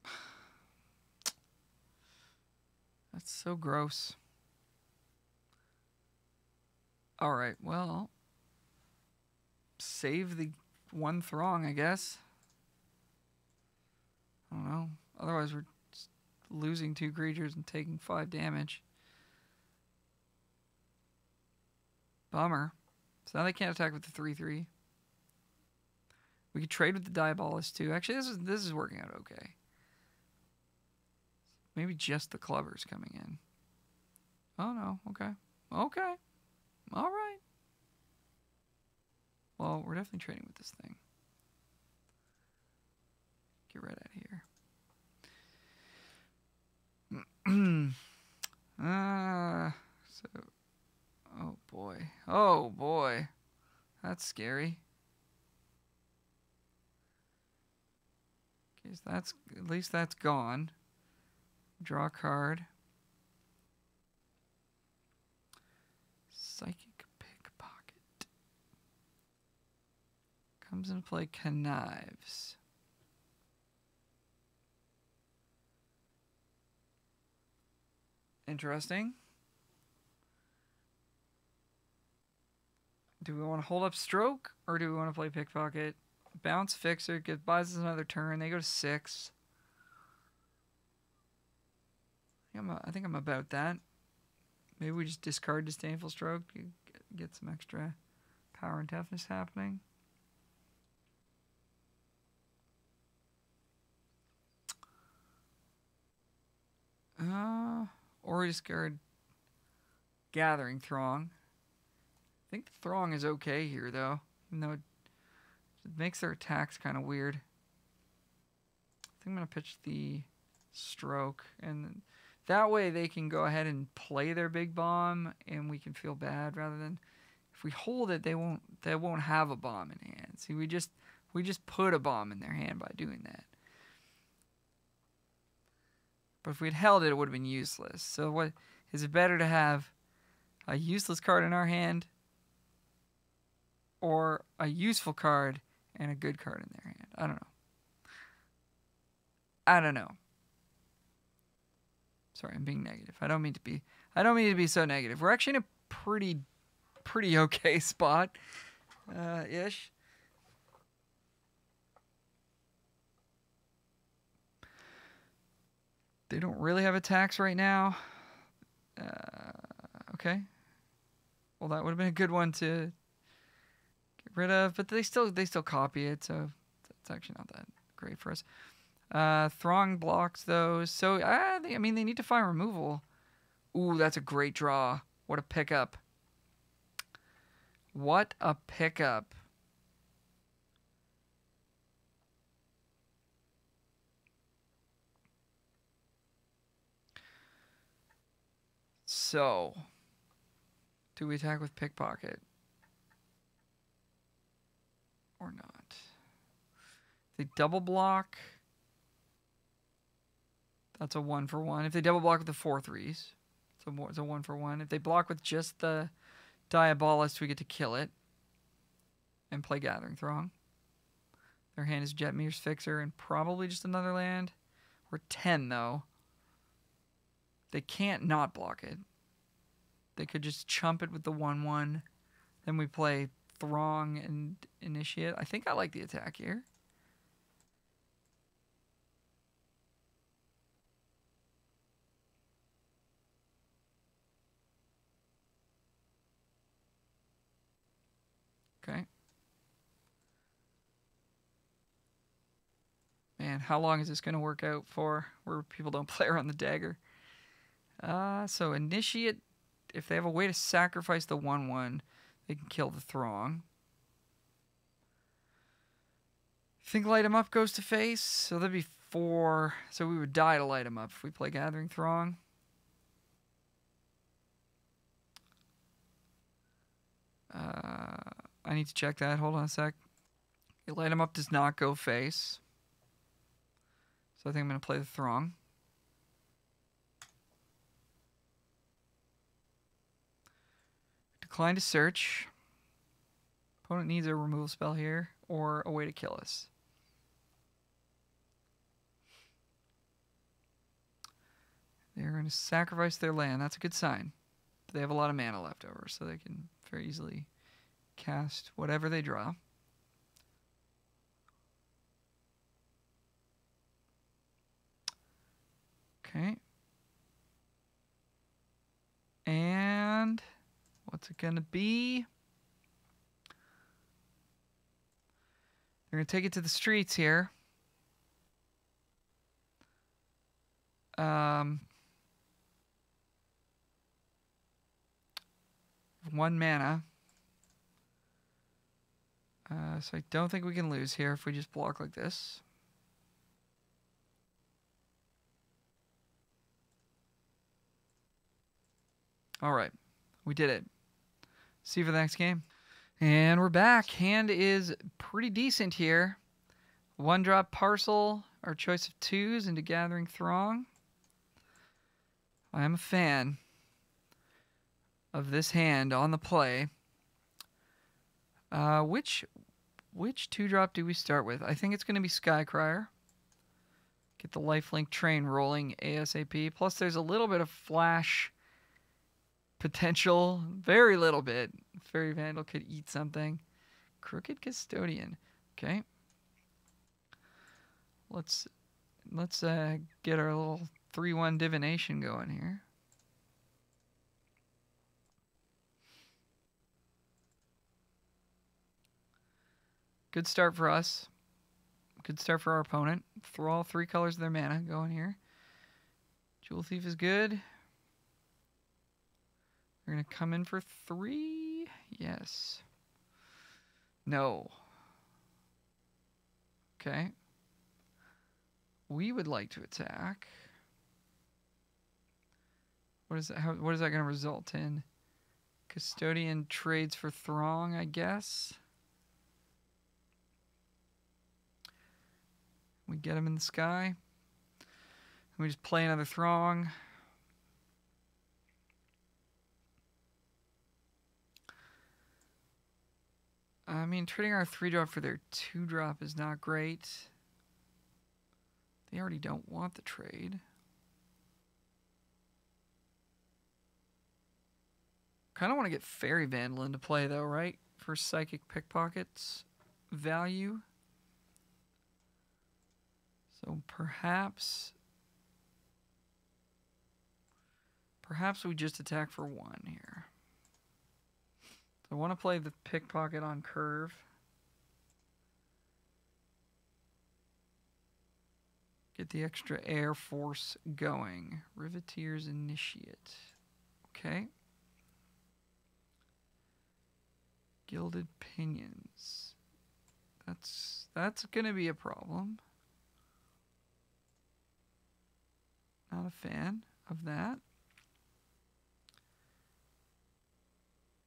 That's so gross. All right, well, save the one throng, I guess. I don't know. Otherwise, we're losing two creatures and taking five damage. Bummer. So now they can't attack with the 3 3. We could trade with the Diabolist, too. Actually, this is this is working out okay. Maybe just the Clubber's coming in. Oh no, okay. Okay. Alright. Well, we're definitely trading with this thing. Get right out of here. Uh, so, oh boy, oh boy, that's scary. Okay, so that's at least that's gone. Draw a card. Psychic pickpocket comes into play. Connives. Interesting. Do we want to hold up stroke or do we want to play pickpocket? Bounce fixer get buys us another turn. They go to six. I think I'm, think I'm about that. Maybe we just discard disdainful stroke, get some extra power and toughness happening. Uh we discard Gathering Throng. I think the Throng is okay here, though. Even though it, it makes their attacks kind of weird. I think I'm going to pitch the Stroke. And that way they can go ahead and play their big bomb, and we can feel bad rather than If we hold it, they won't they won't have a bomb in hand. See, we just we just put a bomb in their hand by doing that. But if we'd held it, it would have been useless. So what is it better to have a useless card in our hand or a useful card and a good card in their hand? I don't know. I don't know. Sorry, I'm being negative. I don't mean to be I don't mean to be so negative. We're actually in a pretty pretty okay spot. Uh ish. They don't really have attacks right now. Uh, okay. Well, that would have been a good one to get rid of, but they still they still copy it, so it's actually not that great for us. Uh, Throng blocks those, so uh, they, I mean they need to find removal. Ooh, that's a great draw. What a pickup. What a pickup. So, do we attack with pickpocket? Or not? They double block. That's a one for one. If they double block with the four threes, it's a, it's a one for one. If they block with just the Diabolist, we get to kill it and play Gathering Throng. Their hand is Jetmir's Fixer and probably just another land. We're 10 though. They can't not block it. They could just chump it with the 1 1. Then we play Throng and Initiate. I think I like the attack here. Okay. Man, how long is this going to work out for where people don't play around the dagger? Uh, so Initiate if they have a way to sacrifice the 1 1, they can kill the Throng. Think Light 'Em Up goes to face, so that'd be four. So we would die to Light 'Em Up if we play Gathering Throng. Uh, I need to check that. Hold on a sec. Light 'Em Up does not go face. So I think I'm going to play the Throng. Decline to search. Opponent needs a removal spell here or a way to kill us. They're going to sacrifice their land. That's a good sign. They have a lot of mana left over, so they can very easily cast whatever they draw. Okay. And What's it to be? They're to take it to the streets here. Um, one mana. Uh, so I don't think we can lose here if we just block like this. All right, we did it. See you for the next game. And we're back. Hand is pretty decent here. One drop parcel, our choice of twos into Gathering Throng. I am a fan of this hand on the play. Uh, which which two drop do we start with? I think it's going to be Skycrier. Get the lifelink train rolling ASAP. Plus, there's a little bit of flash potential, very little bit. Faerie Vandal could eat something. Crooked Custodian. Okay. Let's let's uh, get our little 3-1 divination going here. Good start for us. Good start for our opponent. Throw all three colors of their mana going here. Jewel Thief is good. We're going to come in for three. Yes. No. Okay. We would like to attack. What is that? How, what is that going to result in? Custodian trades for Throng, I guess. We get him in the sky. And we just play another Throng. I mean, trading our three drop for their two drop is not great. They already don't want the trade. Kind of want to get Faerie Vandal into play, though, right? For Psychic Pickpockets value. So perhaps... Perhaps we just attack for one here. I want to play the pickpocket on curve. Get the extra air force going. Riveteer's Initiate. Okay. Gilded Pinions. That's that's gonna be a problem. Not a fan of that.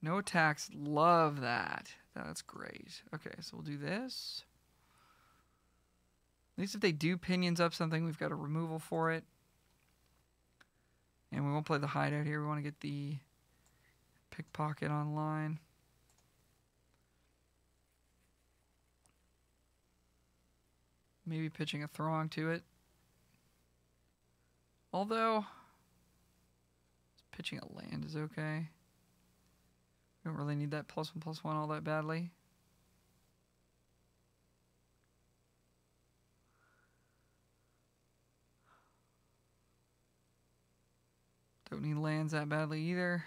No attacks. Love that. That's great. Okay, so we'll do this. At least if they do pinions up something, we've got a removal for it. And we won't play the hideout here. We want to get the pickpocket online. Maybe pitching a throng to it. Although, pitching a land is okay. Don't really need that plus one plus one all that badly. Don't need lands that badly either.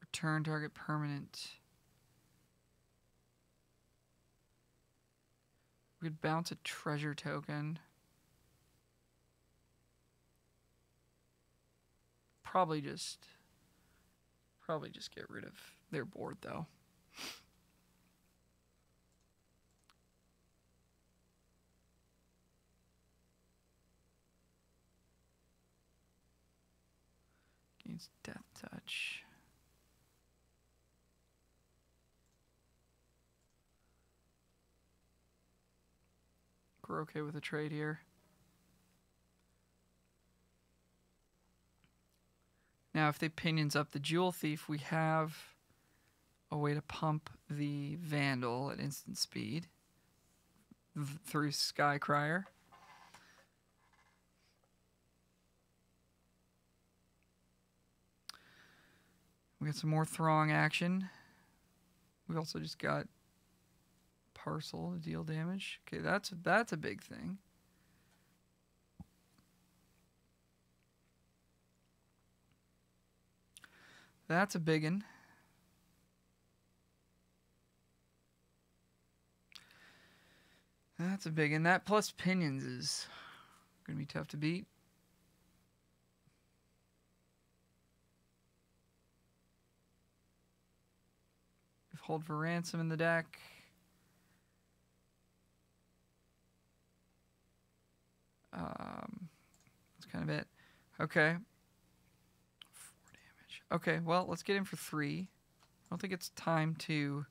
Return target permanent. We could bounce a treasure token. Probably just probably just get rid of their board though. Gains death touch. We're okay with a trade here. Now, if the pinions up the Jewel Thief, we have a way to pump the Vandal at instant speed through Sky Crier. We got some more Throng action. We also just got Parcel to deal damage. Okay, that's that's a big thing. That's a big one. That's a big one. That plus pinions is going to be tough to beat. If hold for ransom in the deck. Um, that's kind of it. Okay. Okay, well, let's get in for three. I don't think it's time to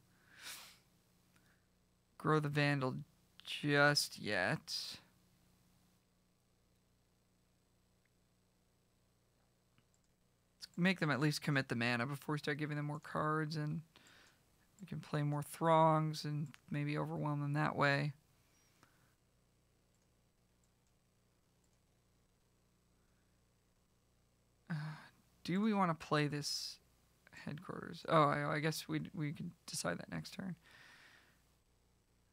grow the Vandal just yet. Let's make them at least commit the mana before we start giving them more cards and we can play more Throngs and maybe overwhelm them that way. Do we want to play this headquarters? Oh, I, I guess we we can decide that next turn.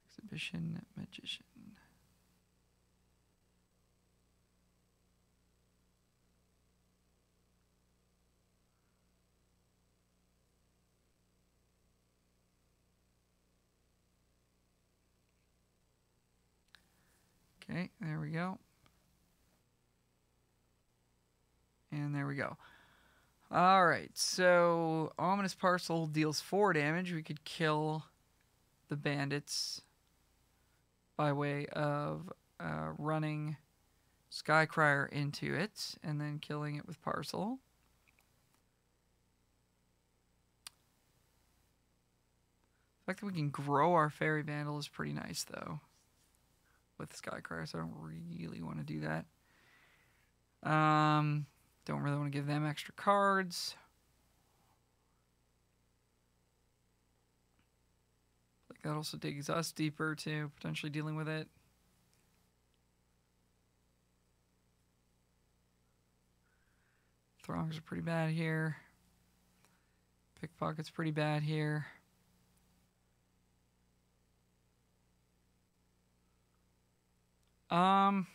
Exhibition magician. Okay, there we go. And there we go. All right, so Ominous Parcel deals four damage. We could kill the bandits by way of uh, running Skycrier into it and then killing it with Parcel. The fact that we can grow our Faerie Vandal is pretty nice, though, with Skycrier, so I don't really want to do that. Um, don't really want to give them extra cards. Like that also digs us deeper to potentially dealing with it. Throngs are pretty bad here. Pickpocket's pretty bad here. Um.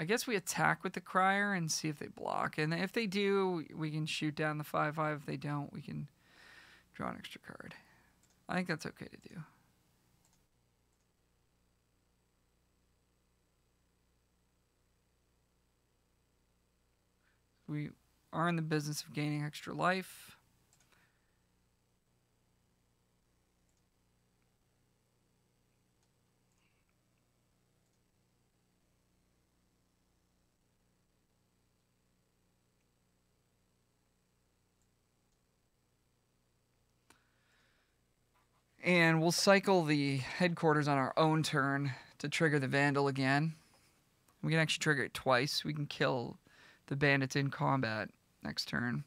I guess we attack with the crier and see if they block. And if they do, we can shoot down the 5 5. If they don't, we can draw an extra card. I think that's okay to do. We are in the business of gaining extra life. And we'll cycle the headquarters on our own turn to trigger the Vandal again. We can actually trigger it twice. We can kill the bandits in combat next turn.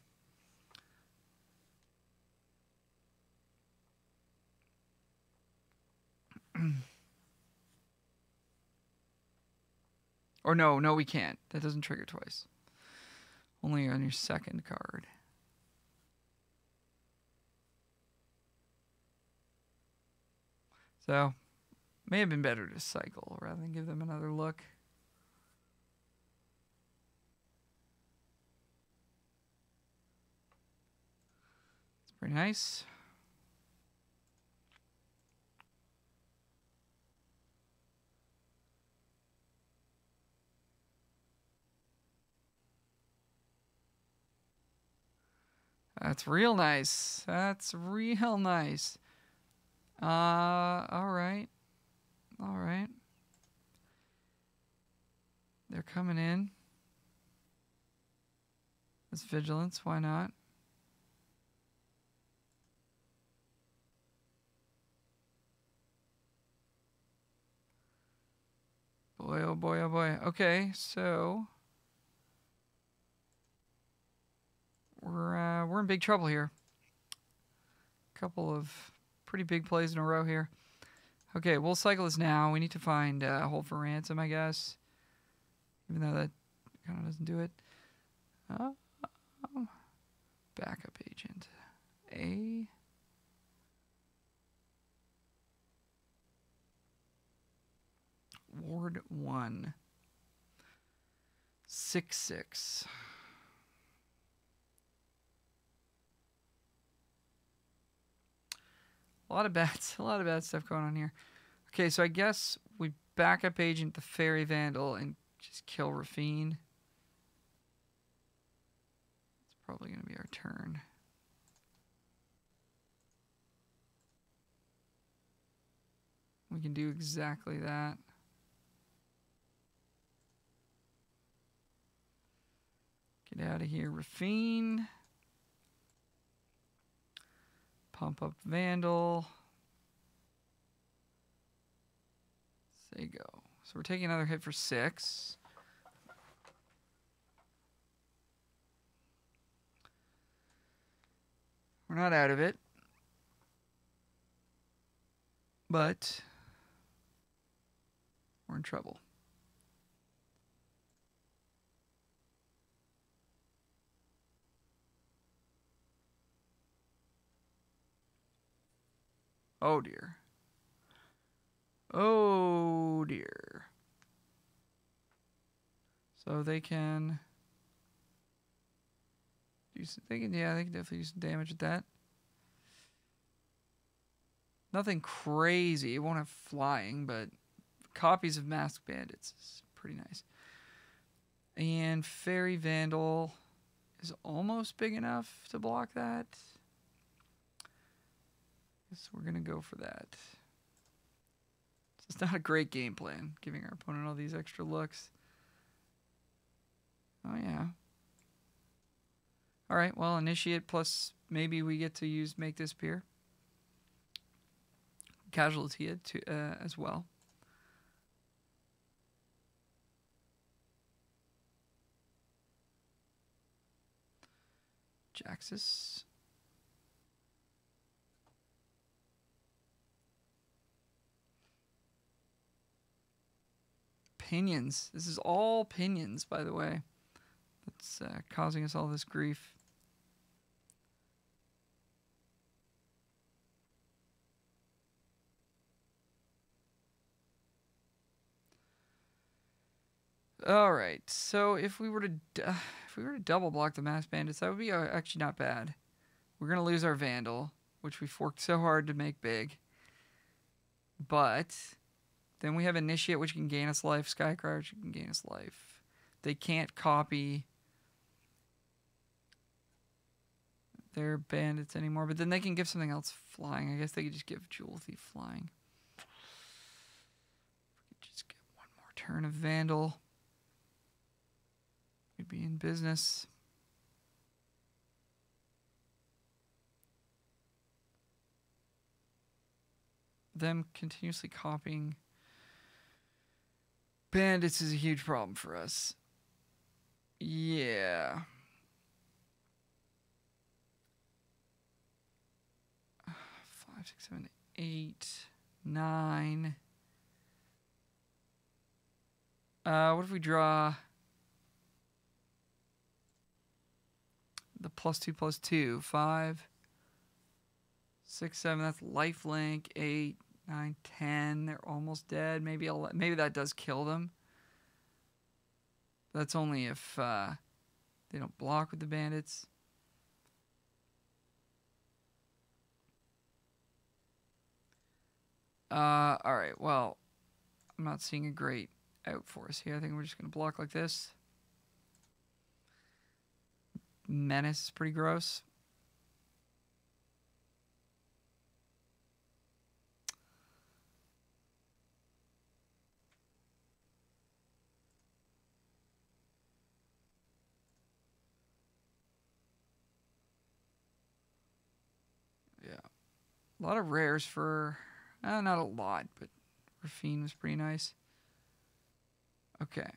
or no, no, we can't. That doesn't trigger twice. Only on your second card. So, may have been better to cycle rather than give them another look. It's pretty nice. That's real nice. That's real nice. Uh, all right. All right. They're coming in. It's vigilance, why not? Boy, oh boy, oh boy. Okay, so we're uh, we're in big trouble here. A couple of pretty big plays in a row here. Okay, we'll cycle this now. We need to find uh, hold for ransom, I guess. Even though that kind of doesn't do it. Oh, backup agent. A. Ward 1. 6 6. A lot of bad, a lot of bad stuff going on here. Okay, so I guess we back up Agent the Faerie Vandal and just kill Raffine. It's probably going to be our turn. We can do exactly that. Get out of here, Raffine. Pump up Vandal. Say go. So we're taking another hit for six. We're not out of it. But we're in trouble. Oh dear. Oh dear. So they can they can yeah, they can definitely do some damage with that. Nothing crazy. It won't have flying, but copies of Masked Bandits is pretty nice. And Faerie Vandal is almost big enough to block that. Guess we're going to go for that. It's not a great game plan, giving our opponent all these extra looks. Oh, yeah. All right, well, initiate plus maybe we get to use make this disappear. Casualty to, uh, as well. Jaxis. Pinions. This is all pinions, by the way. That's uh, causing us all this grief. All right. So if we were to uh, if we were to double block the Masked Bandits, that would be uh, actually not bad. We're gonna lose our vandal, which we forked so hard to make big. But then we have initiate, which can gain us life. Skycryer, which can gain us life. They can't copy their bandits anymore, but then they can give something else flying. I guess they could just give Jewel Thief flying. Just get one more turn of Vandal. We'd be in business. Them continuously copying bandits is a huge problem for us. Yeah. Five, six, seven, eight, nine. Uh, what if we draw the plus two plus two? Five, six, seven. That's lifelink. Eight, nine, ten. They're almost dead. Maybe I'll, maybe that does kill them. That's only if uh, they don't block with the bandits. Uh, all right. Well, I'm not seeing a great out for us here. I think we're just gonna block like this. Menace is pretty gross. A lot of rares for, uh, not a lot, but Raffine was pretty nice. Okay.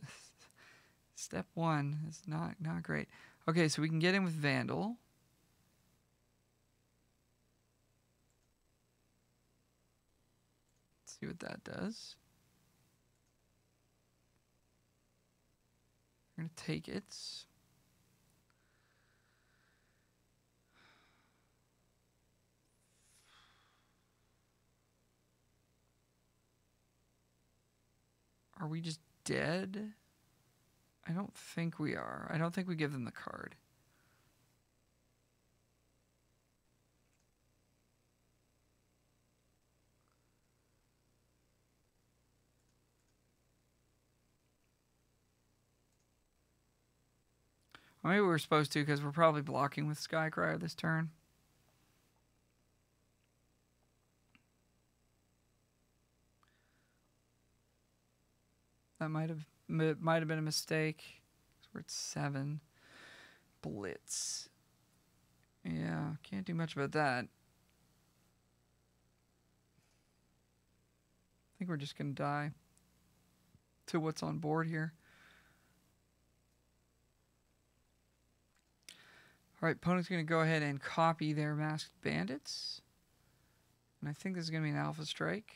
Step one is not not great. Okay, so we can get in with Vandal. Let's see what that does. We're gonna take it. Are we just dead? I don't think we are. I don't think we give them the card. Maybe we're supposed to because we're probably blocking with Skycryer this turn. That might have might have been a mistake. We're at seven. Blitz. Yeah, can't do much about that. I think we're just gonna die to what's on board here. All right, opponent's gonna go ahead and copy their masked bandits. And I think this is gonna be an alpha strike.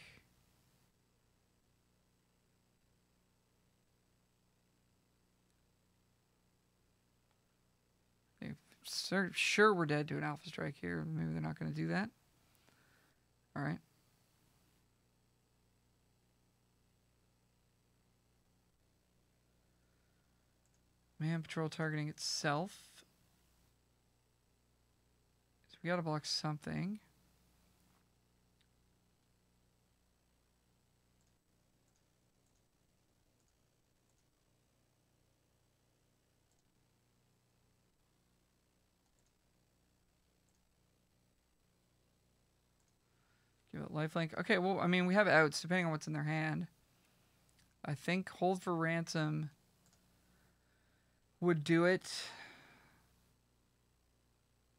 Sure sure, we're dead to an alpha strike here. Maybe they're not going to do that. All right. Mayhem Patrol targeting itself. So we got to block something. Lifelink. Okay, well, I mean, we have outs depending on what's in their hand. I think hold for ransom would do it.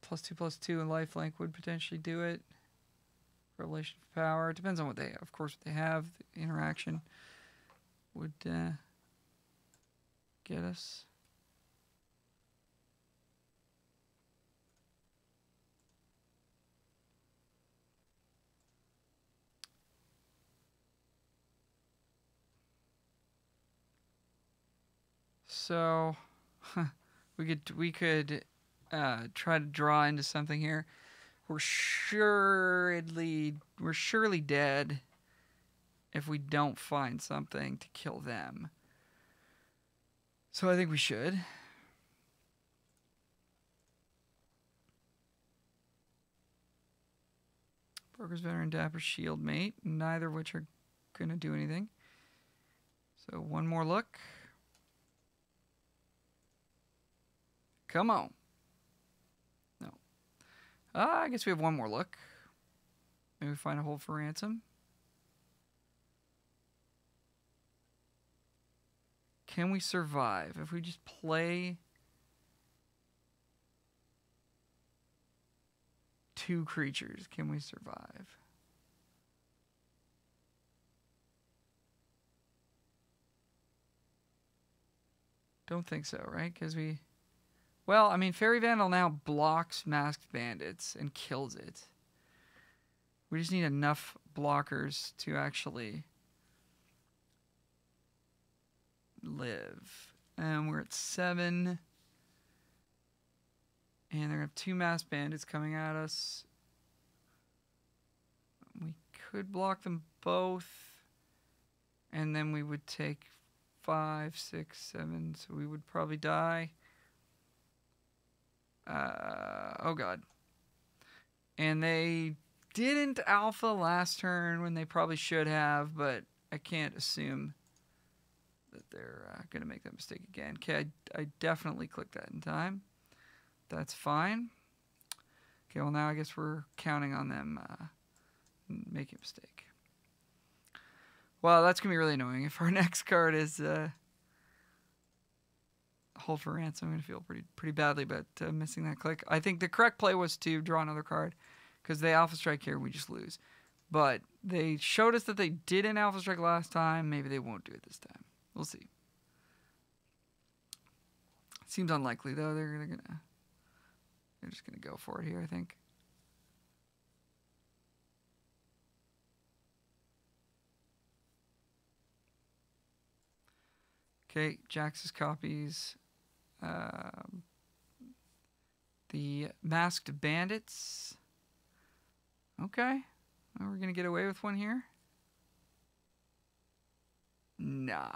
Plus two, plus two, and lifelink would potentially do it. Revelation of Power. Depends on what they, of course, what they have. The interaction would uh, get us. So we could we could uh, try to draw into something here. We're surely we're surely dead if we don't find something to kill them. So I think we should. Broker's Veteran Dapper Shieldmate, neither of which are going to do anything. So one more look. Come on. No. Uh, I guess we have one more look. Maybe find a hold for ransom. Can we survive if we just play two creatures? Can we survive? Don't think so, right? Because we well, I mean, Faerie Vandal now blocks Masked Bandits and kills it. We just need enough blockers to actually live. And we're at seven. And they're to have two Masked Bandits coming at us. We could block them both. And then we would take five, six, seven. So we would probably die. Uh, oh god. And they didn't alpha last turn when they probably should have, but I can't assume that they're uh, going to make that mistake again. Okay, I, I definitely clicked that in time. That's fine. Okay, well now I guess we're counting on them uh, making a mistake. Well, that's going to be really annoying if our next card is uh, hold for ransom. I'm going to feel pretty pretty badly about uh, missing that click. I think the correct play was to draw another card because they alpha strike here, we just lose. But they showed us that they did an alpha strike last time. Maybe they won't do it this time. We'll see. Seems unlikely though. They're, they're gonna they're just gonna go for it here. I think. Okay, Jaxis copies um, the Masked Bandits. Okay. Well, we're going to get away with one here. Nah.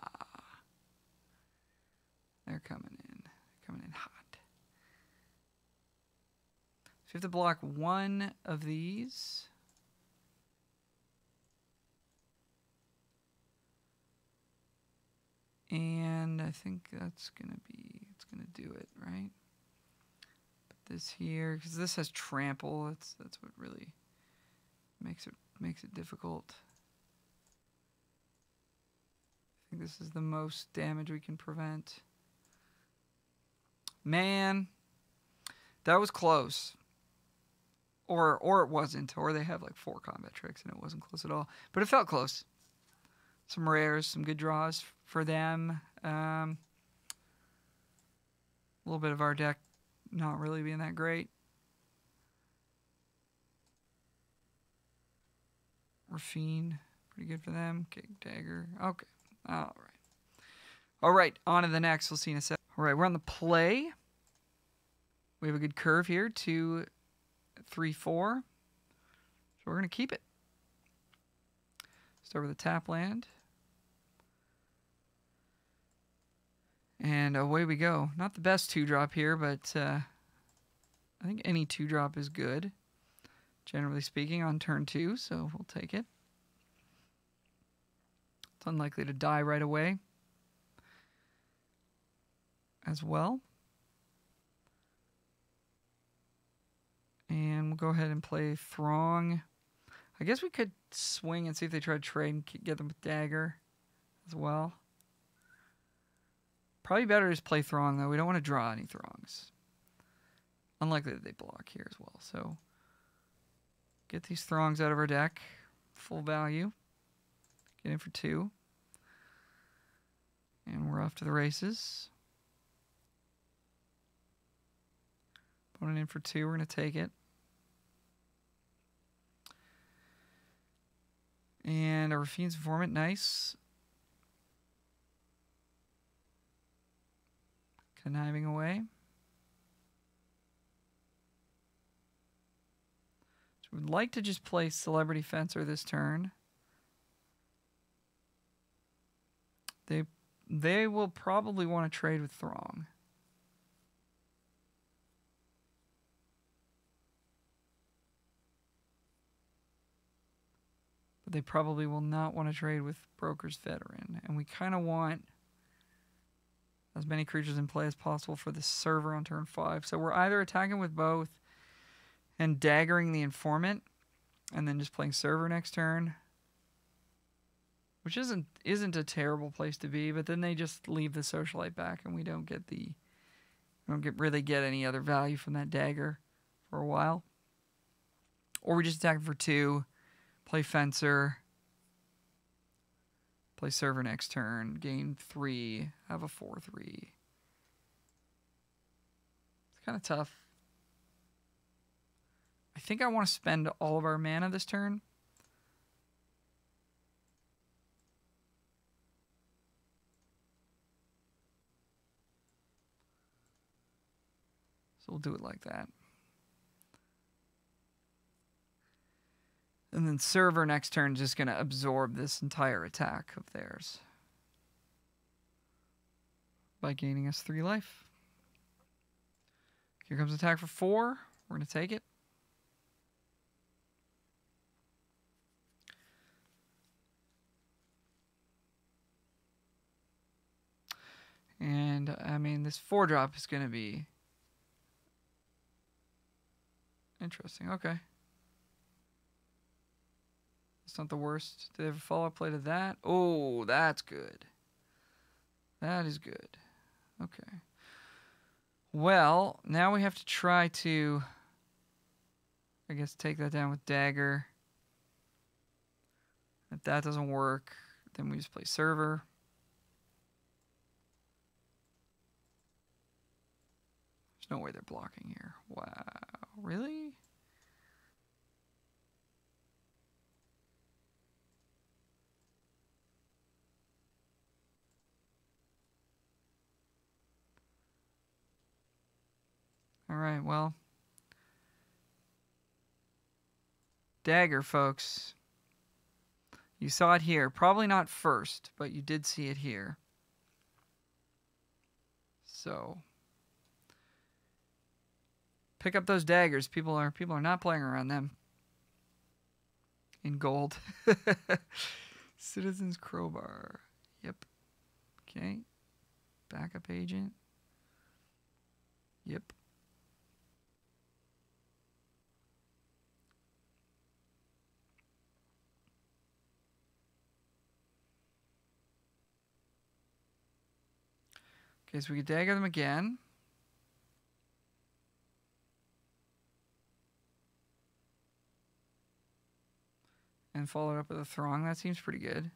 They're coming in. They're coming in hot. So you have to block one of these. And I think that's going to be going to do it, right? Put this here because this has trample. That's that's what really makes it makes it difficult. I think this is the most damage we can prevent. Man, that was close. Or or it wasn't, or they have like four combat tricks and it wasn't close at all. But it felt close. Some rares, some good draws for them. Um, a little bit of our deck not really being that great. Raffine, pretty good for them. Okay, Dagger. Okay, all right. All right, on to the next. We'll see in a sec. All right, we're on the play. We have a good curve here, two, three, four. So we're going to keep it. Start with a tap land. And away we go. Not the best two drop here, but uh, I think any two drop is good, generally speaking, on turn two, so we'll take it. It's unlikely to die right away as well. And we'll go ahead and play Throng. I guess we could swing and see if they try to trade and get them with dagger as well. Probably better just play Throng, though. We don't want to draw any Throngs. Unlikely that they block here as well. So get these Throngs out of our deck. Full value. Get in for two. And we're off to the races. Opponent in for two. We're going to take it. And a Raffine's Informant. Nice. Conniving away. So we'd like to just play Celebrity Fencer this turn. They they will probably want to trade with Throng. But they probably will not want to trade with Broker's Veteran. And we kind of want as many creatures in play as possible for the server on turn 5. So we're either attacking with both and daggering the Informant and then just playing server next turn which isn't isn't a terrible place to be. But then they just leave the socialite back, and we don't get the we don't get really get any other value from that dagger for a while. Or we just attack for two, play fencer, play server next turn, gain three, have a four three. It's kind of tough. I think I want to spend all of our mana this turn. So we'll do it like that. And then server next turn is just going to absorb this entire attack of theirs by gaining us three life. Here comes attack for four. We're going to take it. And I mean, this four drop is going to be Interesting. Okay. It's not the worst. Did they have a follow-up play to that? Oh, that's good. That is good. Okay. Well, now we have to try to, I guess, take that down with dagger. If that doesn't work, then we just play server. There's no way they're blocking here. Wow. Really? All right, well. Dagger, folks. You saw it here. Probably not first, but you did see it here. So, Pick up those daggers. People are people are not playing around them. In gold. Citizens crowbar. Yep. Okay. Backup agent. Yep. So we can dagger them again. and follow it up with a throng. That seems pretty good.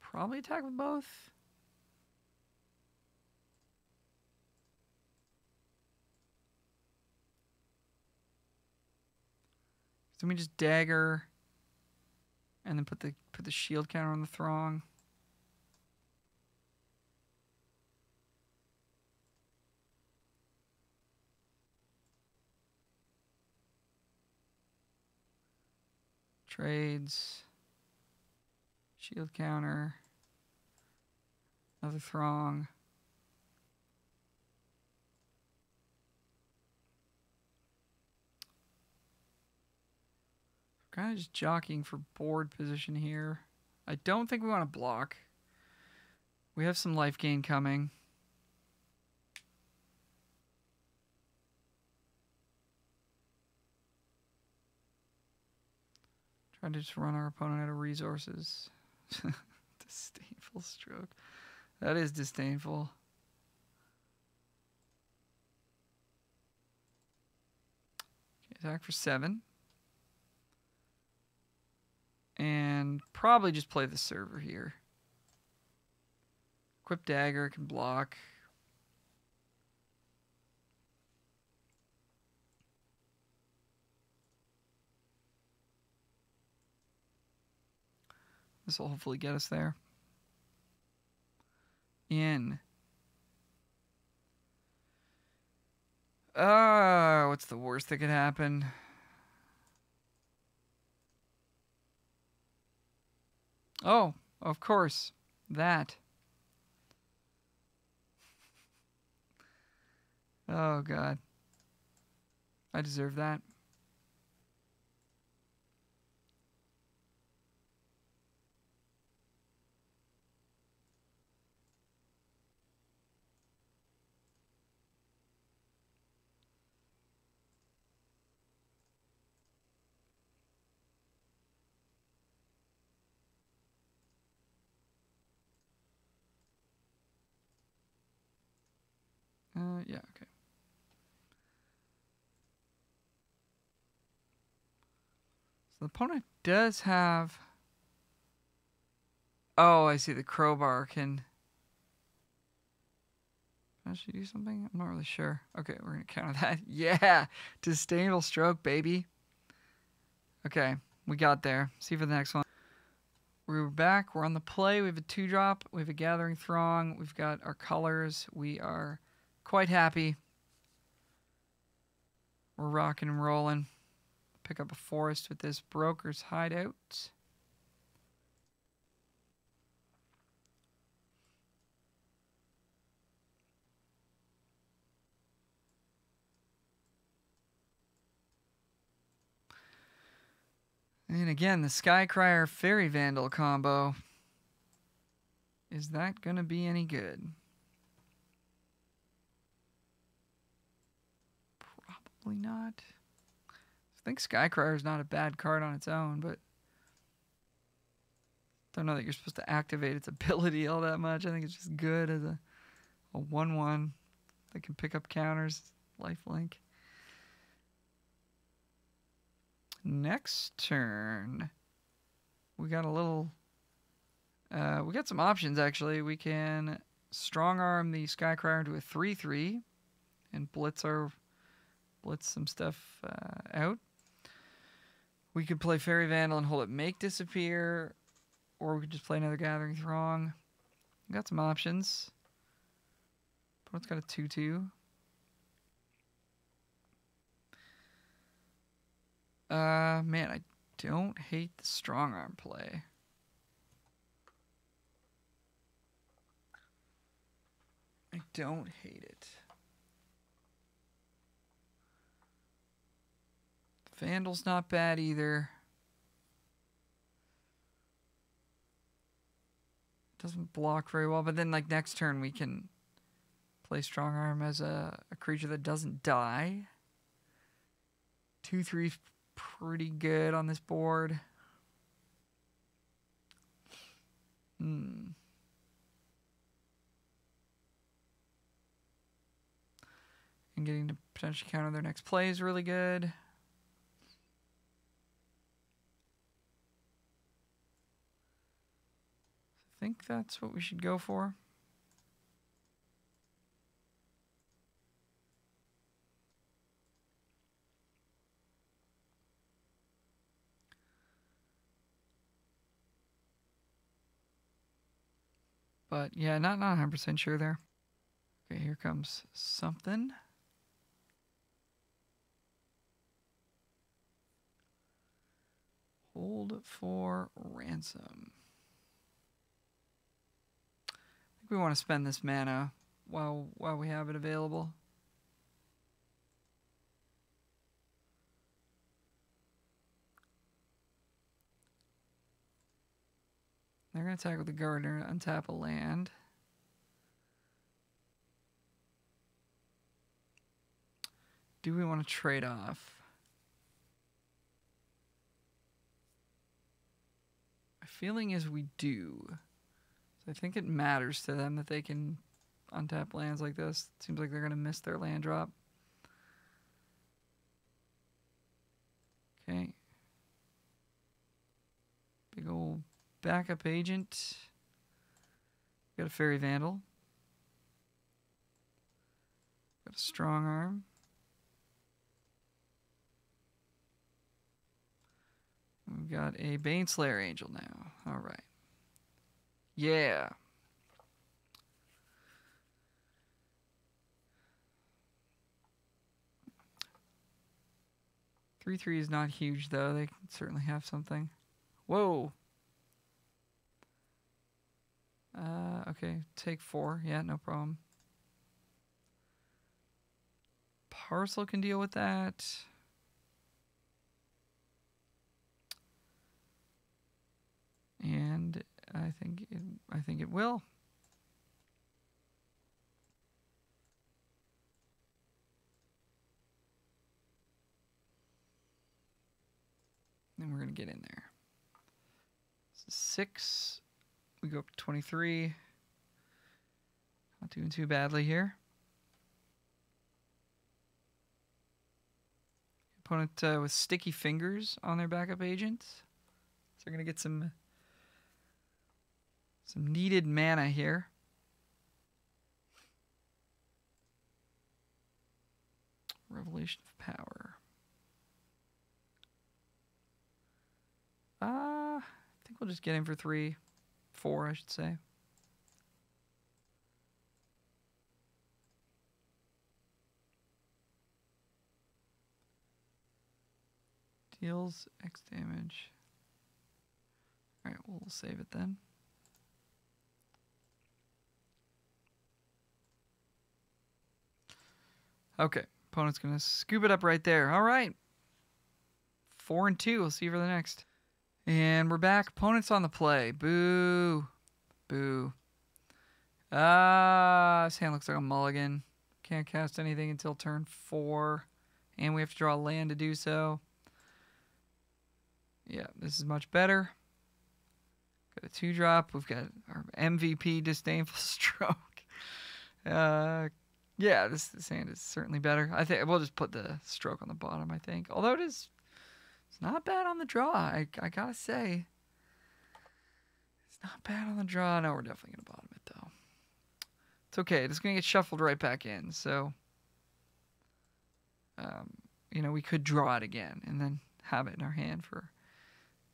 Probably attack with both. So me just dagger and then put the put the shield counter on the throng. Trades. Shield counter. Another throng. Kind of just jockeying for board position here. I don't think we want to block. We have some life gain coming. Trying to just run our opponent out of resources. disdainful stroke. That is disdainful. Attack for seven. And probably just play the server here. Equip dagger can block. This will hopefully get us there. In. Uh, what's the worst that could happen? Oh, of course. That. Oh, God. I deserve that. Uh, yeah, okay. So the opponent does have. Oh, I see. The crowbar can. Can she do something? I'm not really sure. Okay, we're gonna counter that. Yeah, disdainful stroke, baby. Okay, we got there. See for the next one. We're back. We're on the play. We have a two drop. We have a gathering throng. We've got our colors. We are quite happy. We're rocking and rolling. Pick up a forest with this broker's hideout. And again, the Skycrier Faerie Vandal combo. Is that going to be any good? Probably not. I think Skycrier is not a bad card on its own, but don't know that you're supposed to activate its ability all that much. I think it's just good as a a one one that can pick up counters, lifelink. Next turn, we got a little. Uh, we got some options actually. We can strong arm the Skycrier into a three three, and blitz our blitz some stuff uh, out. We could play Faerie Vandal and hold it make disappear, or we could just play another Gathering Throng. We got some options. Opponent's got a 2 2. Uh, man, I don't hate the strong arm play. I don't hate it. Vandal's not bad either. Doesn't block very well, but then like next turn we can play strong arm as a, a creature that doesn't die. Two three pretty good on this board. Hmm. And getting to potentially counter their next play is really good. Think that's what we should go for. But yeah, not not 100% sure there. Okay, here comes something. Hold for ransom. I think we want to spend this mana while while we have it available. They're going to attack with the gardener, untap a land. Do we want to trade off? My feeling is we do. I think it matters to them that they can untap lands like this. Seems like they're going to miss their land drop. Okay. Big old backup agent. Got a Faerie Vandal. Got a strong arm. We've got a Baneslayer Angel now. All right. Yeah. Three three is not huge though. They can certainly have something. Whoa. Uh, okay, take four. Yeah, no problem. Parcel can deal with that. And I think it, I think it will. Then we're gonna get in there. Six. We go up to 23. Not doing too badly here. Opponent uh, with sticky fingers on their backup agent. So they're gonna get some some needed mana here. Revelation of Power. Uh, I think we'll just get in for three, four, I should say. Deals X damage. Alright, we'll save it then. Okay, opponent's gonna scoop it up right there. All right, four and two. We'll see you for the next. And we're back. Opponent's on the play. Boo, boo. Ah, uh, this hand looks like a mulligan. Can't cast anything until turn four, and we have to draw a land to do so. Yeah, this is much better. Got a two drop. We've got our MVP disdainful stroke. Uh, yeah, this, this hand is certainly better. I think we'll just put the stroke on the bottom. I think, although it is, it's not bad on the draw. I I gotta say, it's not bad on the draw. No, we're definitely gonna bottom it though. It's okay. It's gonna get shuffled right back in. So, um, you know, we could draw it again and then have it in our hand for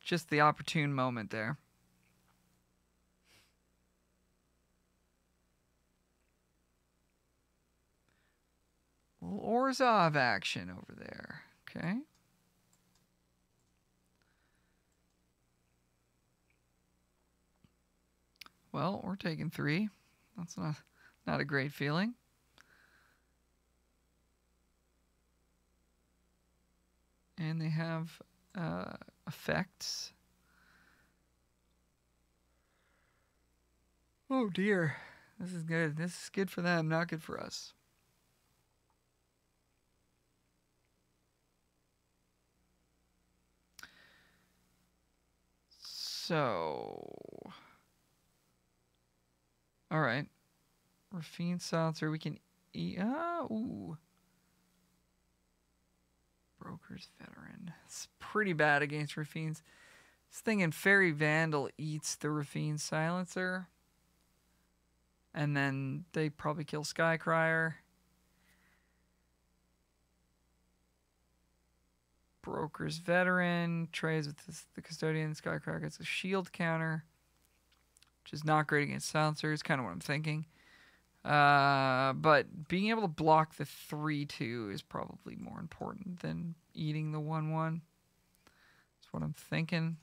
just the opportune moment there. Orzhov action over there. Okay. Well, we're taking three. That's not not a great feeling. And they have uh, effects. Oh dear. This is good. This is good for them, not good for us. So, all right. Raffine Silencer, we can eat. Ah, ooh. Broker's Veteran. It's pretty bad against Raffines. This thing in Faerie Vandal eats the Raffine Silencer. And then they probably kill Skycrier. Broker's Veteran. Trades with this, the Custodian. Skycracker gets a shield counter, which is not great against Silencers. Kind of what I'm thinking. Uh, but being able to block the 3 2 is probably more important than eating the 1 1. That's what I'm thinking.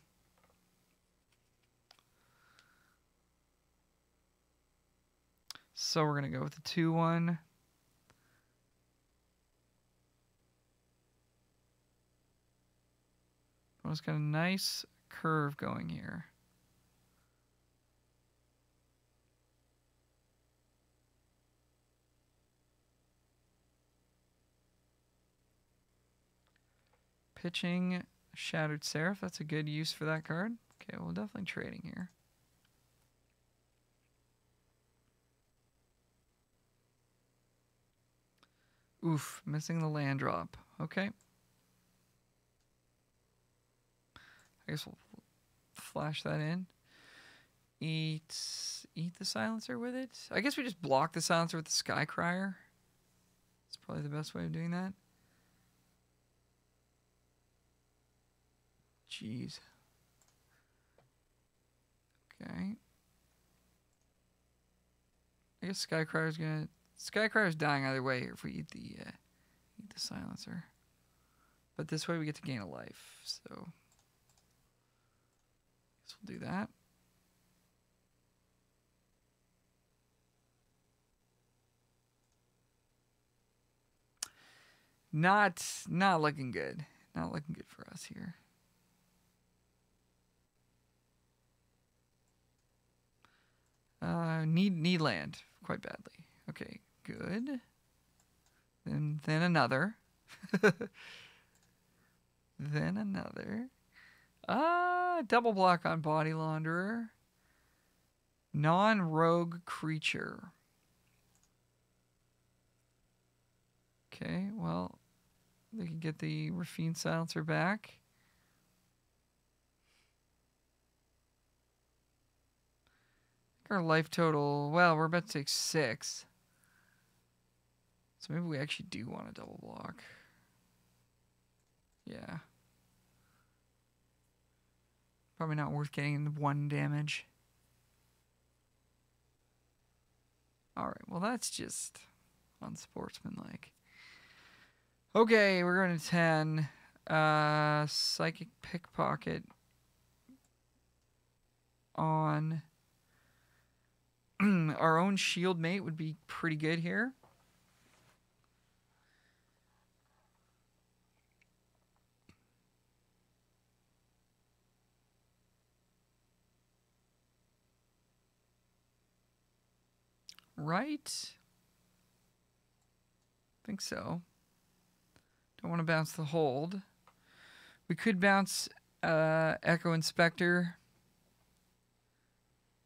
So we're going to go with the 2 1. It's got a nice curve going here. Pitching Shattered Seraph. That's a good use for that card. Okay, well, definitely trading here. Oof, missing the land drop. Okay. I guess we'll flash that in. Eat eat the silencer with it. I guess we just block the silencer with the sky crier. It's probably the best way of doing that. Jeez. Okay. I guess sky crier's gonna sky crier's dying either way if we eat the uh, eat the silencer. But this way we get to gain a life, so do that. Not not looking good. Not looking good for us here. Uh, need need land quite badly. Okay, good. Then then another. then another. Ah, uh, double block on body launderer. Non-rogue creature. Okay, well, they can get the Raffine silencer back. Our life total, well, we're about to take six. So maybe we actually do want a double block. Yeah. Probably not worth getting the one damage. Alright, well that's just unsportsmanlike. Okay, we're going to 10. Uh, psychic pickpocket on our own shield mate would be pretty good here. Right? I think so. Don't want to bounce the hold. We could bounce uh, Echo Inspector.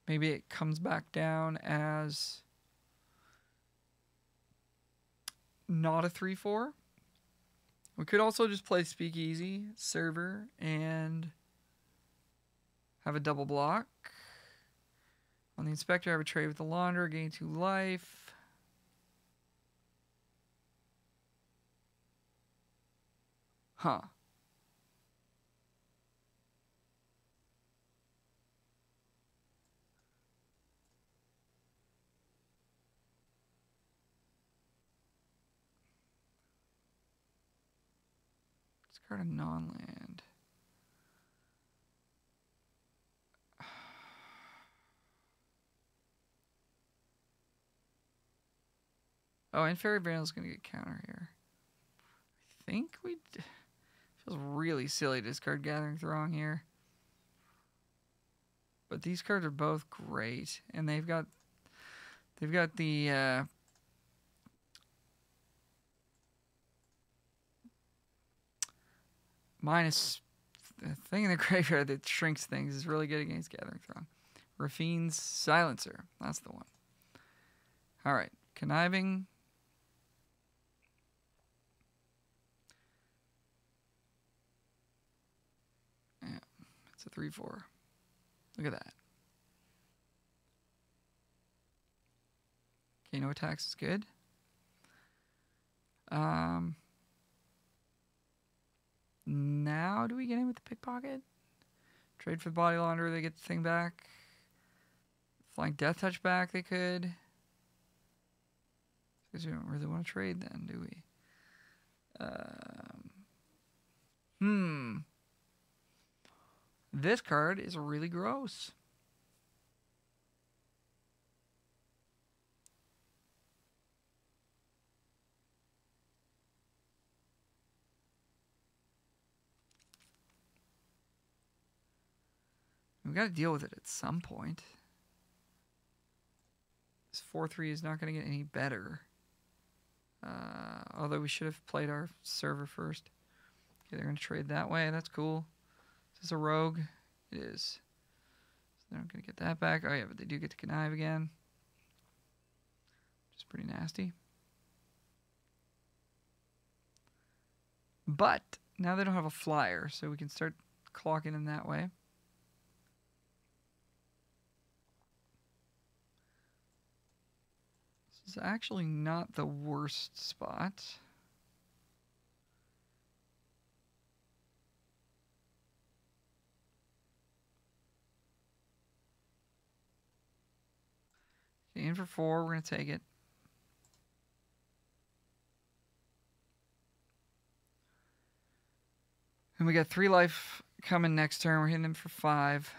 Maybe it comes back down as not a 3 4. We could also just play Speakeasy, Server, and have a double block. On the Inspector, I have a trade with the Launderer, gain 2 life. Huh. Discard a non-land. Oh, and is going to get counter here. I think we... Feels really silly discard Gathering Throng here. But these cards are both great, and they've got they've got the uh, minus the thing in the graveyard that shrinks things is really good against Gathering Throng. Raffine's Silencer, that's the one. All right, conniving. 3 4. Look at that. Okay, no attacks is good. Um, now, do we get in with the pickpocket? Trade for the body launderer, they get the thing back. Flank deathtouch back, they could. Because we don't really want to trade then, do we? Um, hmm. This card is really gross. We've got to deal with it at some point. This 4-3 is not going to get any better. Uh, although we should have played our server first. Okay, they're going to trade that way. That's cool. Is this a rogue? It is. So they're not going to get that back. Oh, yeah, but they do get to connive again. Which is pretty nasty. But now they don't have a flyer, so we can start clocking in that way. This is actually not the worst spot. In for four, we're going to take it. And we got three life coming next turn. We're hitting them for five.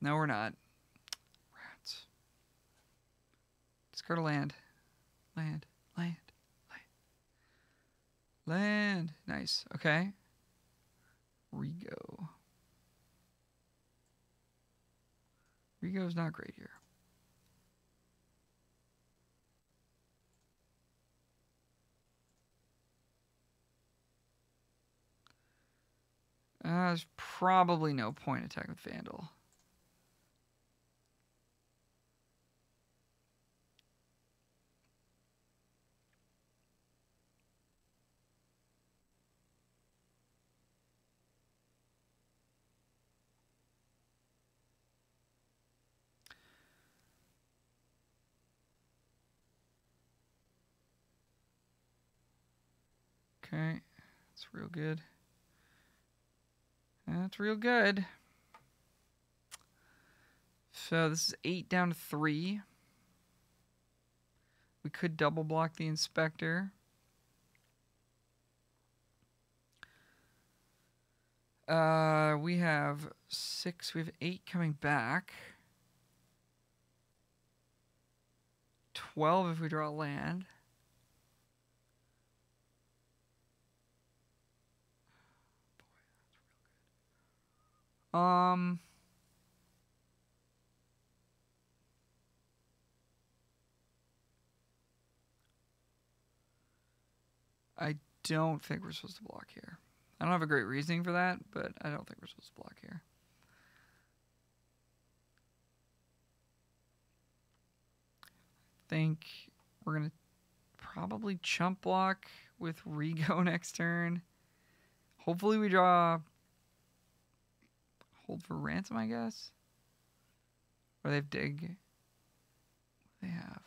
No, we're not. Rats. Discard a land. Land. Land. Land. Land. Nice. Okay. Rigo. Rigo's not great here. Uh, there's probably no point attack with Vandal. Okay, that's real good. That's real good. So this is 8 down to 3. We could double block the inspector. Uh, we have 6. We have 8 coming back. 12 if we draw land. Um. I don't think we're supposed to block here. I don't have a great reasoning for that, but I don't think we're supposed to block here. I think we're going to probably chump block with Rigo next turn. Hopefully we draw hold for ransom, I guess. Or they have dig. They have.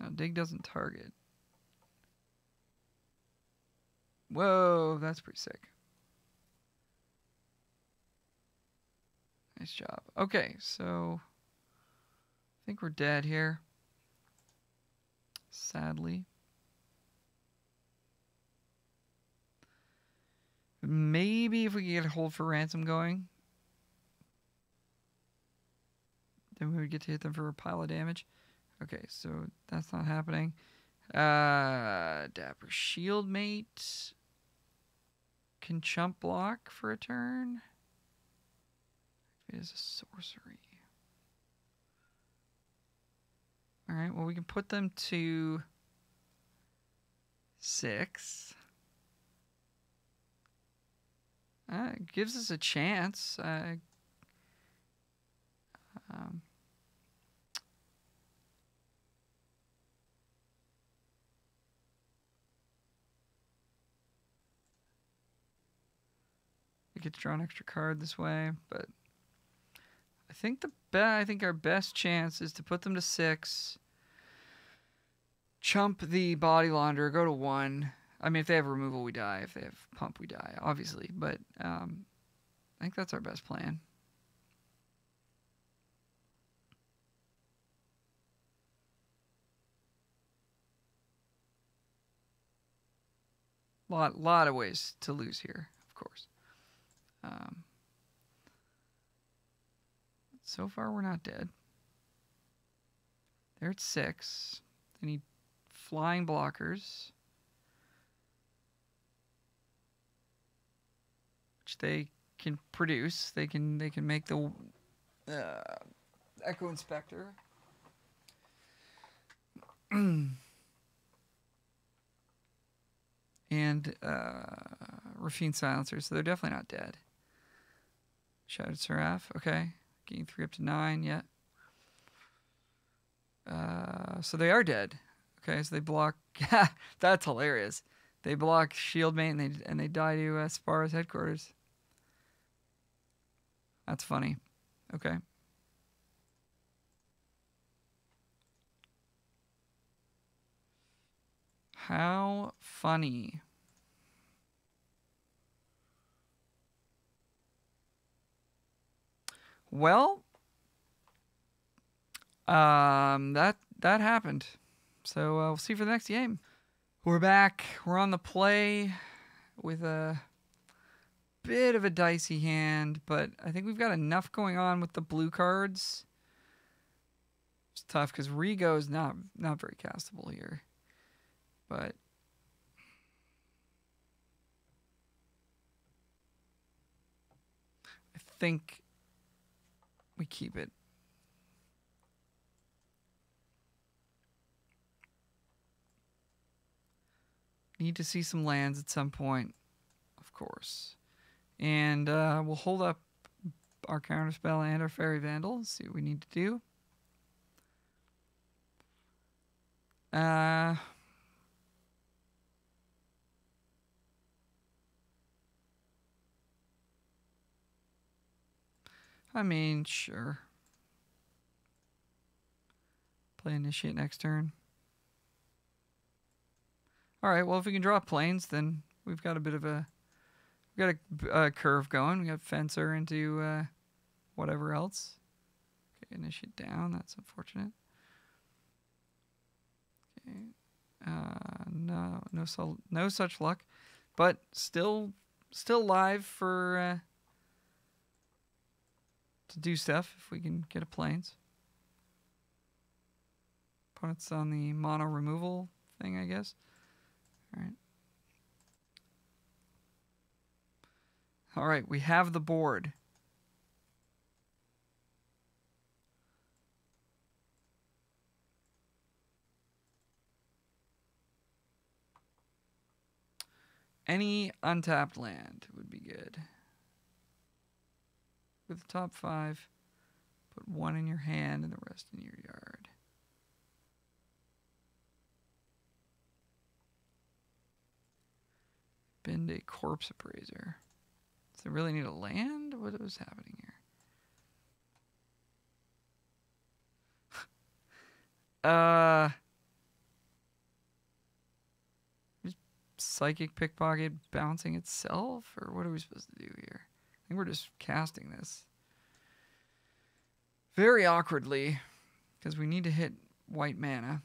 No, dig doesn't target. Whoa, that's pretty sick. Nice job. Okay, so I think we're dead here. Sadly. Maybe if we could get a hold for ransom going, then we would get to hit them for a pile of damage. Okay, so that's not happening. Uh, Dapper Shieldmate can chump block for a turn. It is a sorcery. All right, well, we can put them to six. Uh, it gives us a chance. Uh, um, we get to draw an extra card this way, but I think the be- I think our best chance is to put them to six. Chump the body launderer, go to one, I mean, if they have removal, we die. If they have pump, we die, obviously. But um, I think that's our best plan. Lot, lot of ways to lose here, of course. Um, so far, we're not dead. They're at six. They need flying blockers. They can produce. They can they can make the uh, Echo Inspector. and uh, Raffine Silencer, so they're definitely not dead. Shattered Seraph. Okay. Gain three up to nine. Yeah. Uh, so they are dead. Okay, so they block. That's hilarious. They block Shieldmate and they and they die to uh, Spara's headquarters. That's funny. Okay. How funny. Well, um, that that happened. So uh, we'll see you for the next game. We're back. We're on the play with a bit of a dicey hand, but I think we've got enough going on with the blue cards. It's tough because Rigo is not not very castable here, but I think we keep it. Need to see some lands at some point, of course. And uh, we'll hold up our counterspell and our Faerie Vandal. See what we need to do. Uh, I mean, sure. Play initiate next turn. All right, well, if we can draw Plains, then we've got a bit of a we got a, a curve going. We got fencer into uh, whatever else. Okay, initiate down. That's unfortunate. Okay, uh, no, no, no such luck, but still, still live for uh, to do stuff if we can get a Plains. Opponent's on the mono removal thing, I guess. All right. All right, we have the board. Any untapped land would be good. With the top five, put one in your hand and the rest in your yard. Bend a corpse appraiser. It really need to land? What was happening here? uh, psychic pickpocket bouncing itself, or what are we supposed to do here? I think we're just casting this very awkwardly because we need to hit white mana.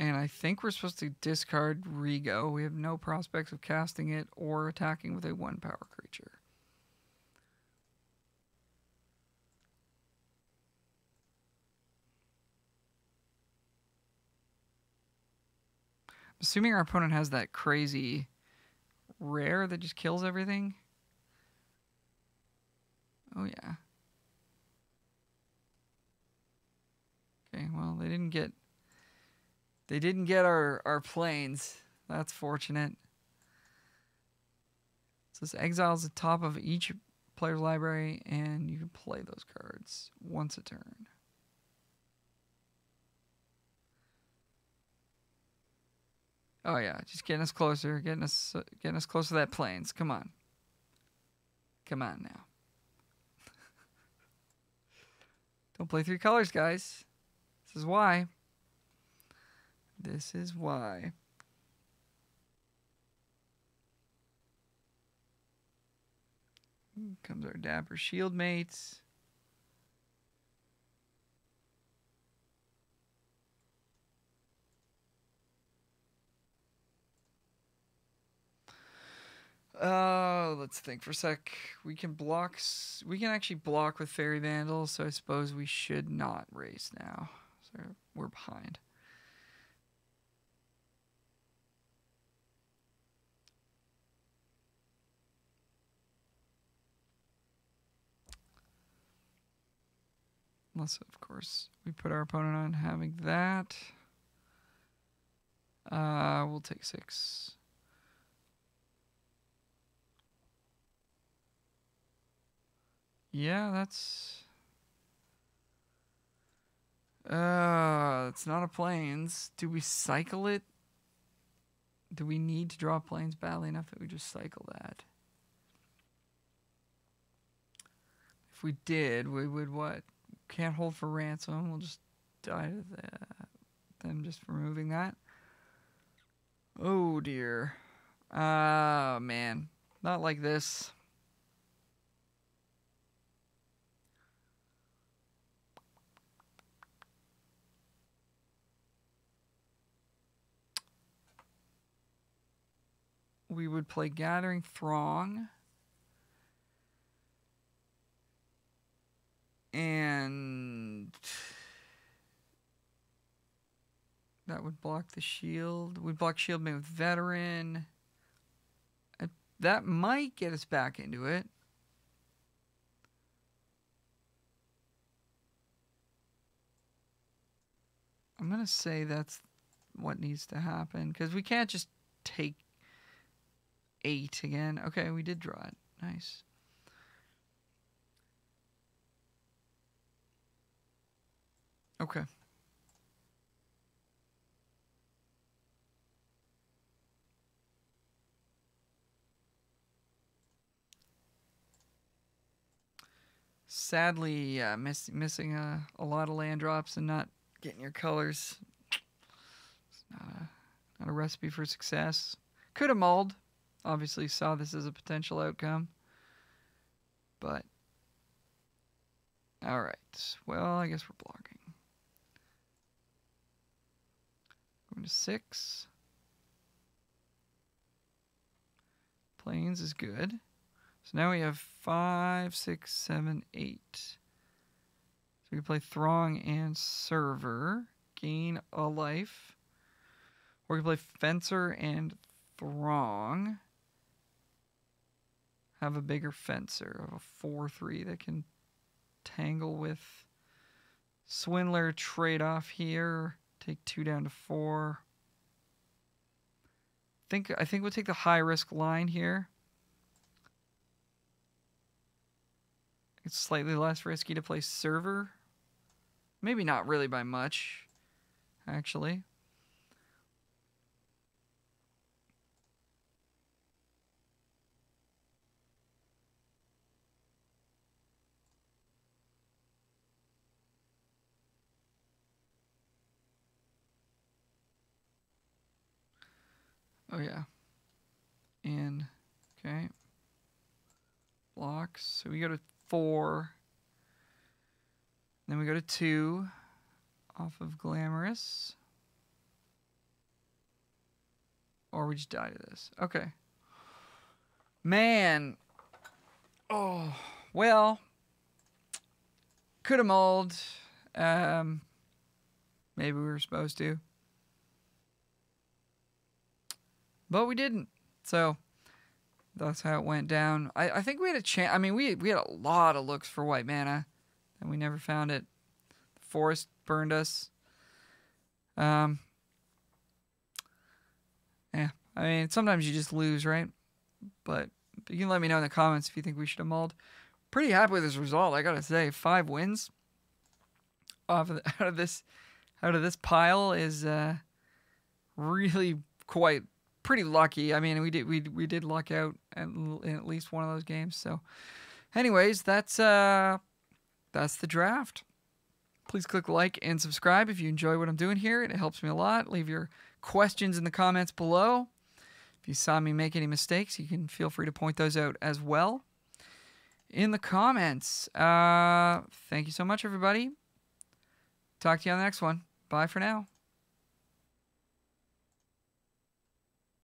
And I think we're supposed to discard Rigo. We have no prospects of casting it or attacking with a one power creature. Assuming our opponent has that crazy rare that just kills everything. Oh yeah. Okay, well they didn't get they didn't get our, our Plains. That's fortunate. So this exiles the top of each player's library, and you can play those cards once a turn. Oh yeah, just getting us closer, getting us getting us closer to that Plains. Come on. Come on now. Don't play three colors, guys. This is why. This is why. comes our Dapper Shieldmates. Uh, let's think for a sec. We can block. We can actually block with Faerie Vandal, so I suppose we should not race now. So we're behind. Unless, of course, we put our opponent on having that. Uh, we'll take six. Yeah, that's. Uh, it's not a Plains. Do we cycle it? Do we need to draw Plains badly enough that we just cycle that? If we did, we would what? Can't hold for ransom. We'll just die to the, them just removing that. Oh dear. Ah, uh, man. Not like this. we would play Gathering Throng. And that would block the shield. We'd block shield made with veteran. Uh, that might get us back into it. I'm going to say that's what needs to happen because we can't just take eight again. Okay, we did draw it. Nice. Okay. Sadly, uh, miss, missing a, a lot of land drops and not getting your colors. It's not a, not a recipe for success. Could have mulled obviously saw this as a potential outcome. But, alright. Well, I guess we're blocking. To six. Plains is good. So now we have five, six, seven, eight. So we can play Throng and Server. Gain a life. Or we can play Fencer and Throng have a bigger fencer of a 4 3 that can tangle with Swindler trade off here. Take two down to four. Think I think we'll take the high risk line here. It's slightly less risky to play server. Maybe not really by much, actually. Oh yeah. And okay. Blocks. So we go to four. Then we go to two off of glamorous. Or we just die to this. Okay. Man. Oh, well. Could have mulled. Um, maybe we were supposed to. But we didn't. So that's how it went down. I, I think we had a chance. I mean, we we had a lot of looks for white mana, and we never found it. The forest burned us. Um. Yeah, I mean, sometimes you just lose, right? But you can let me know in the comments if you think we should have mulled. Pretty happy with this result, I gotta say. Five wins off of out of this out of this pile is uh, really quite pretty lucky. I mean, we did we we did luck out in, in at least one of those games. So, anyways, that's uh that's the draft. Please click like and subscribe if you enjoy what I'm doing here. It helps me a lot. Leave your questions in the comments below. If you saw me make any mistakes, you can feel free to point those out as well in the comments. Uh, thank you so much, everybody. Talk to you on the next one. Bye for now.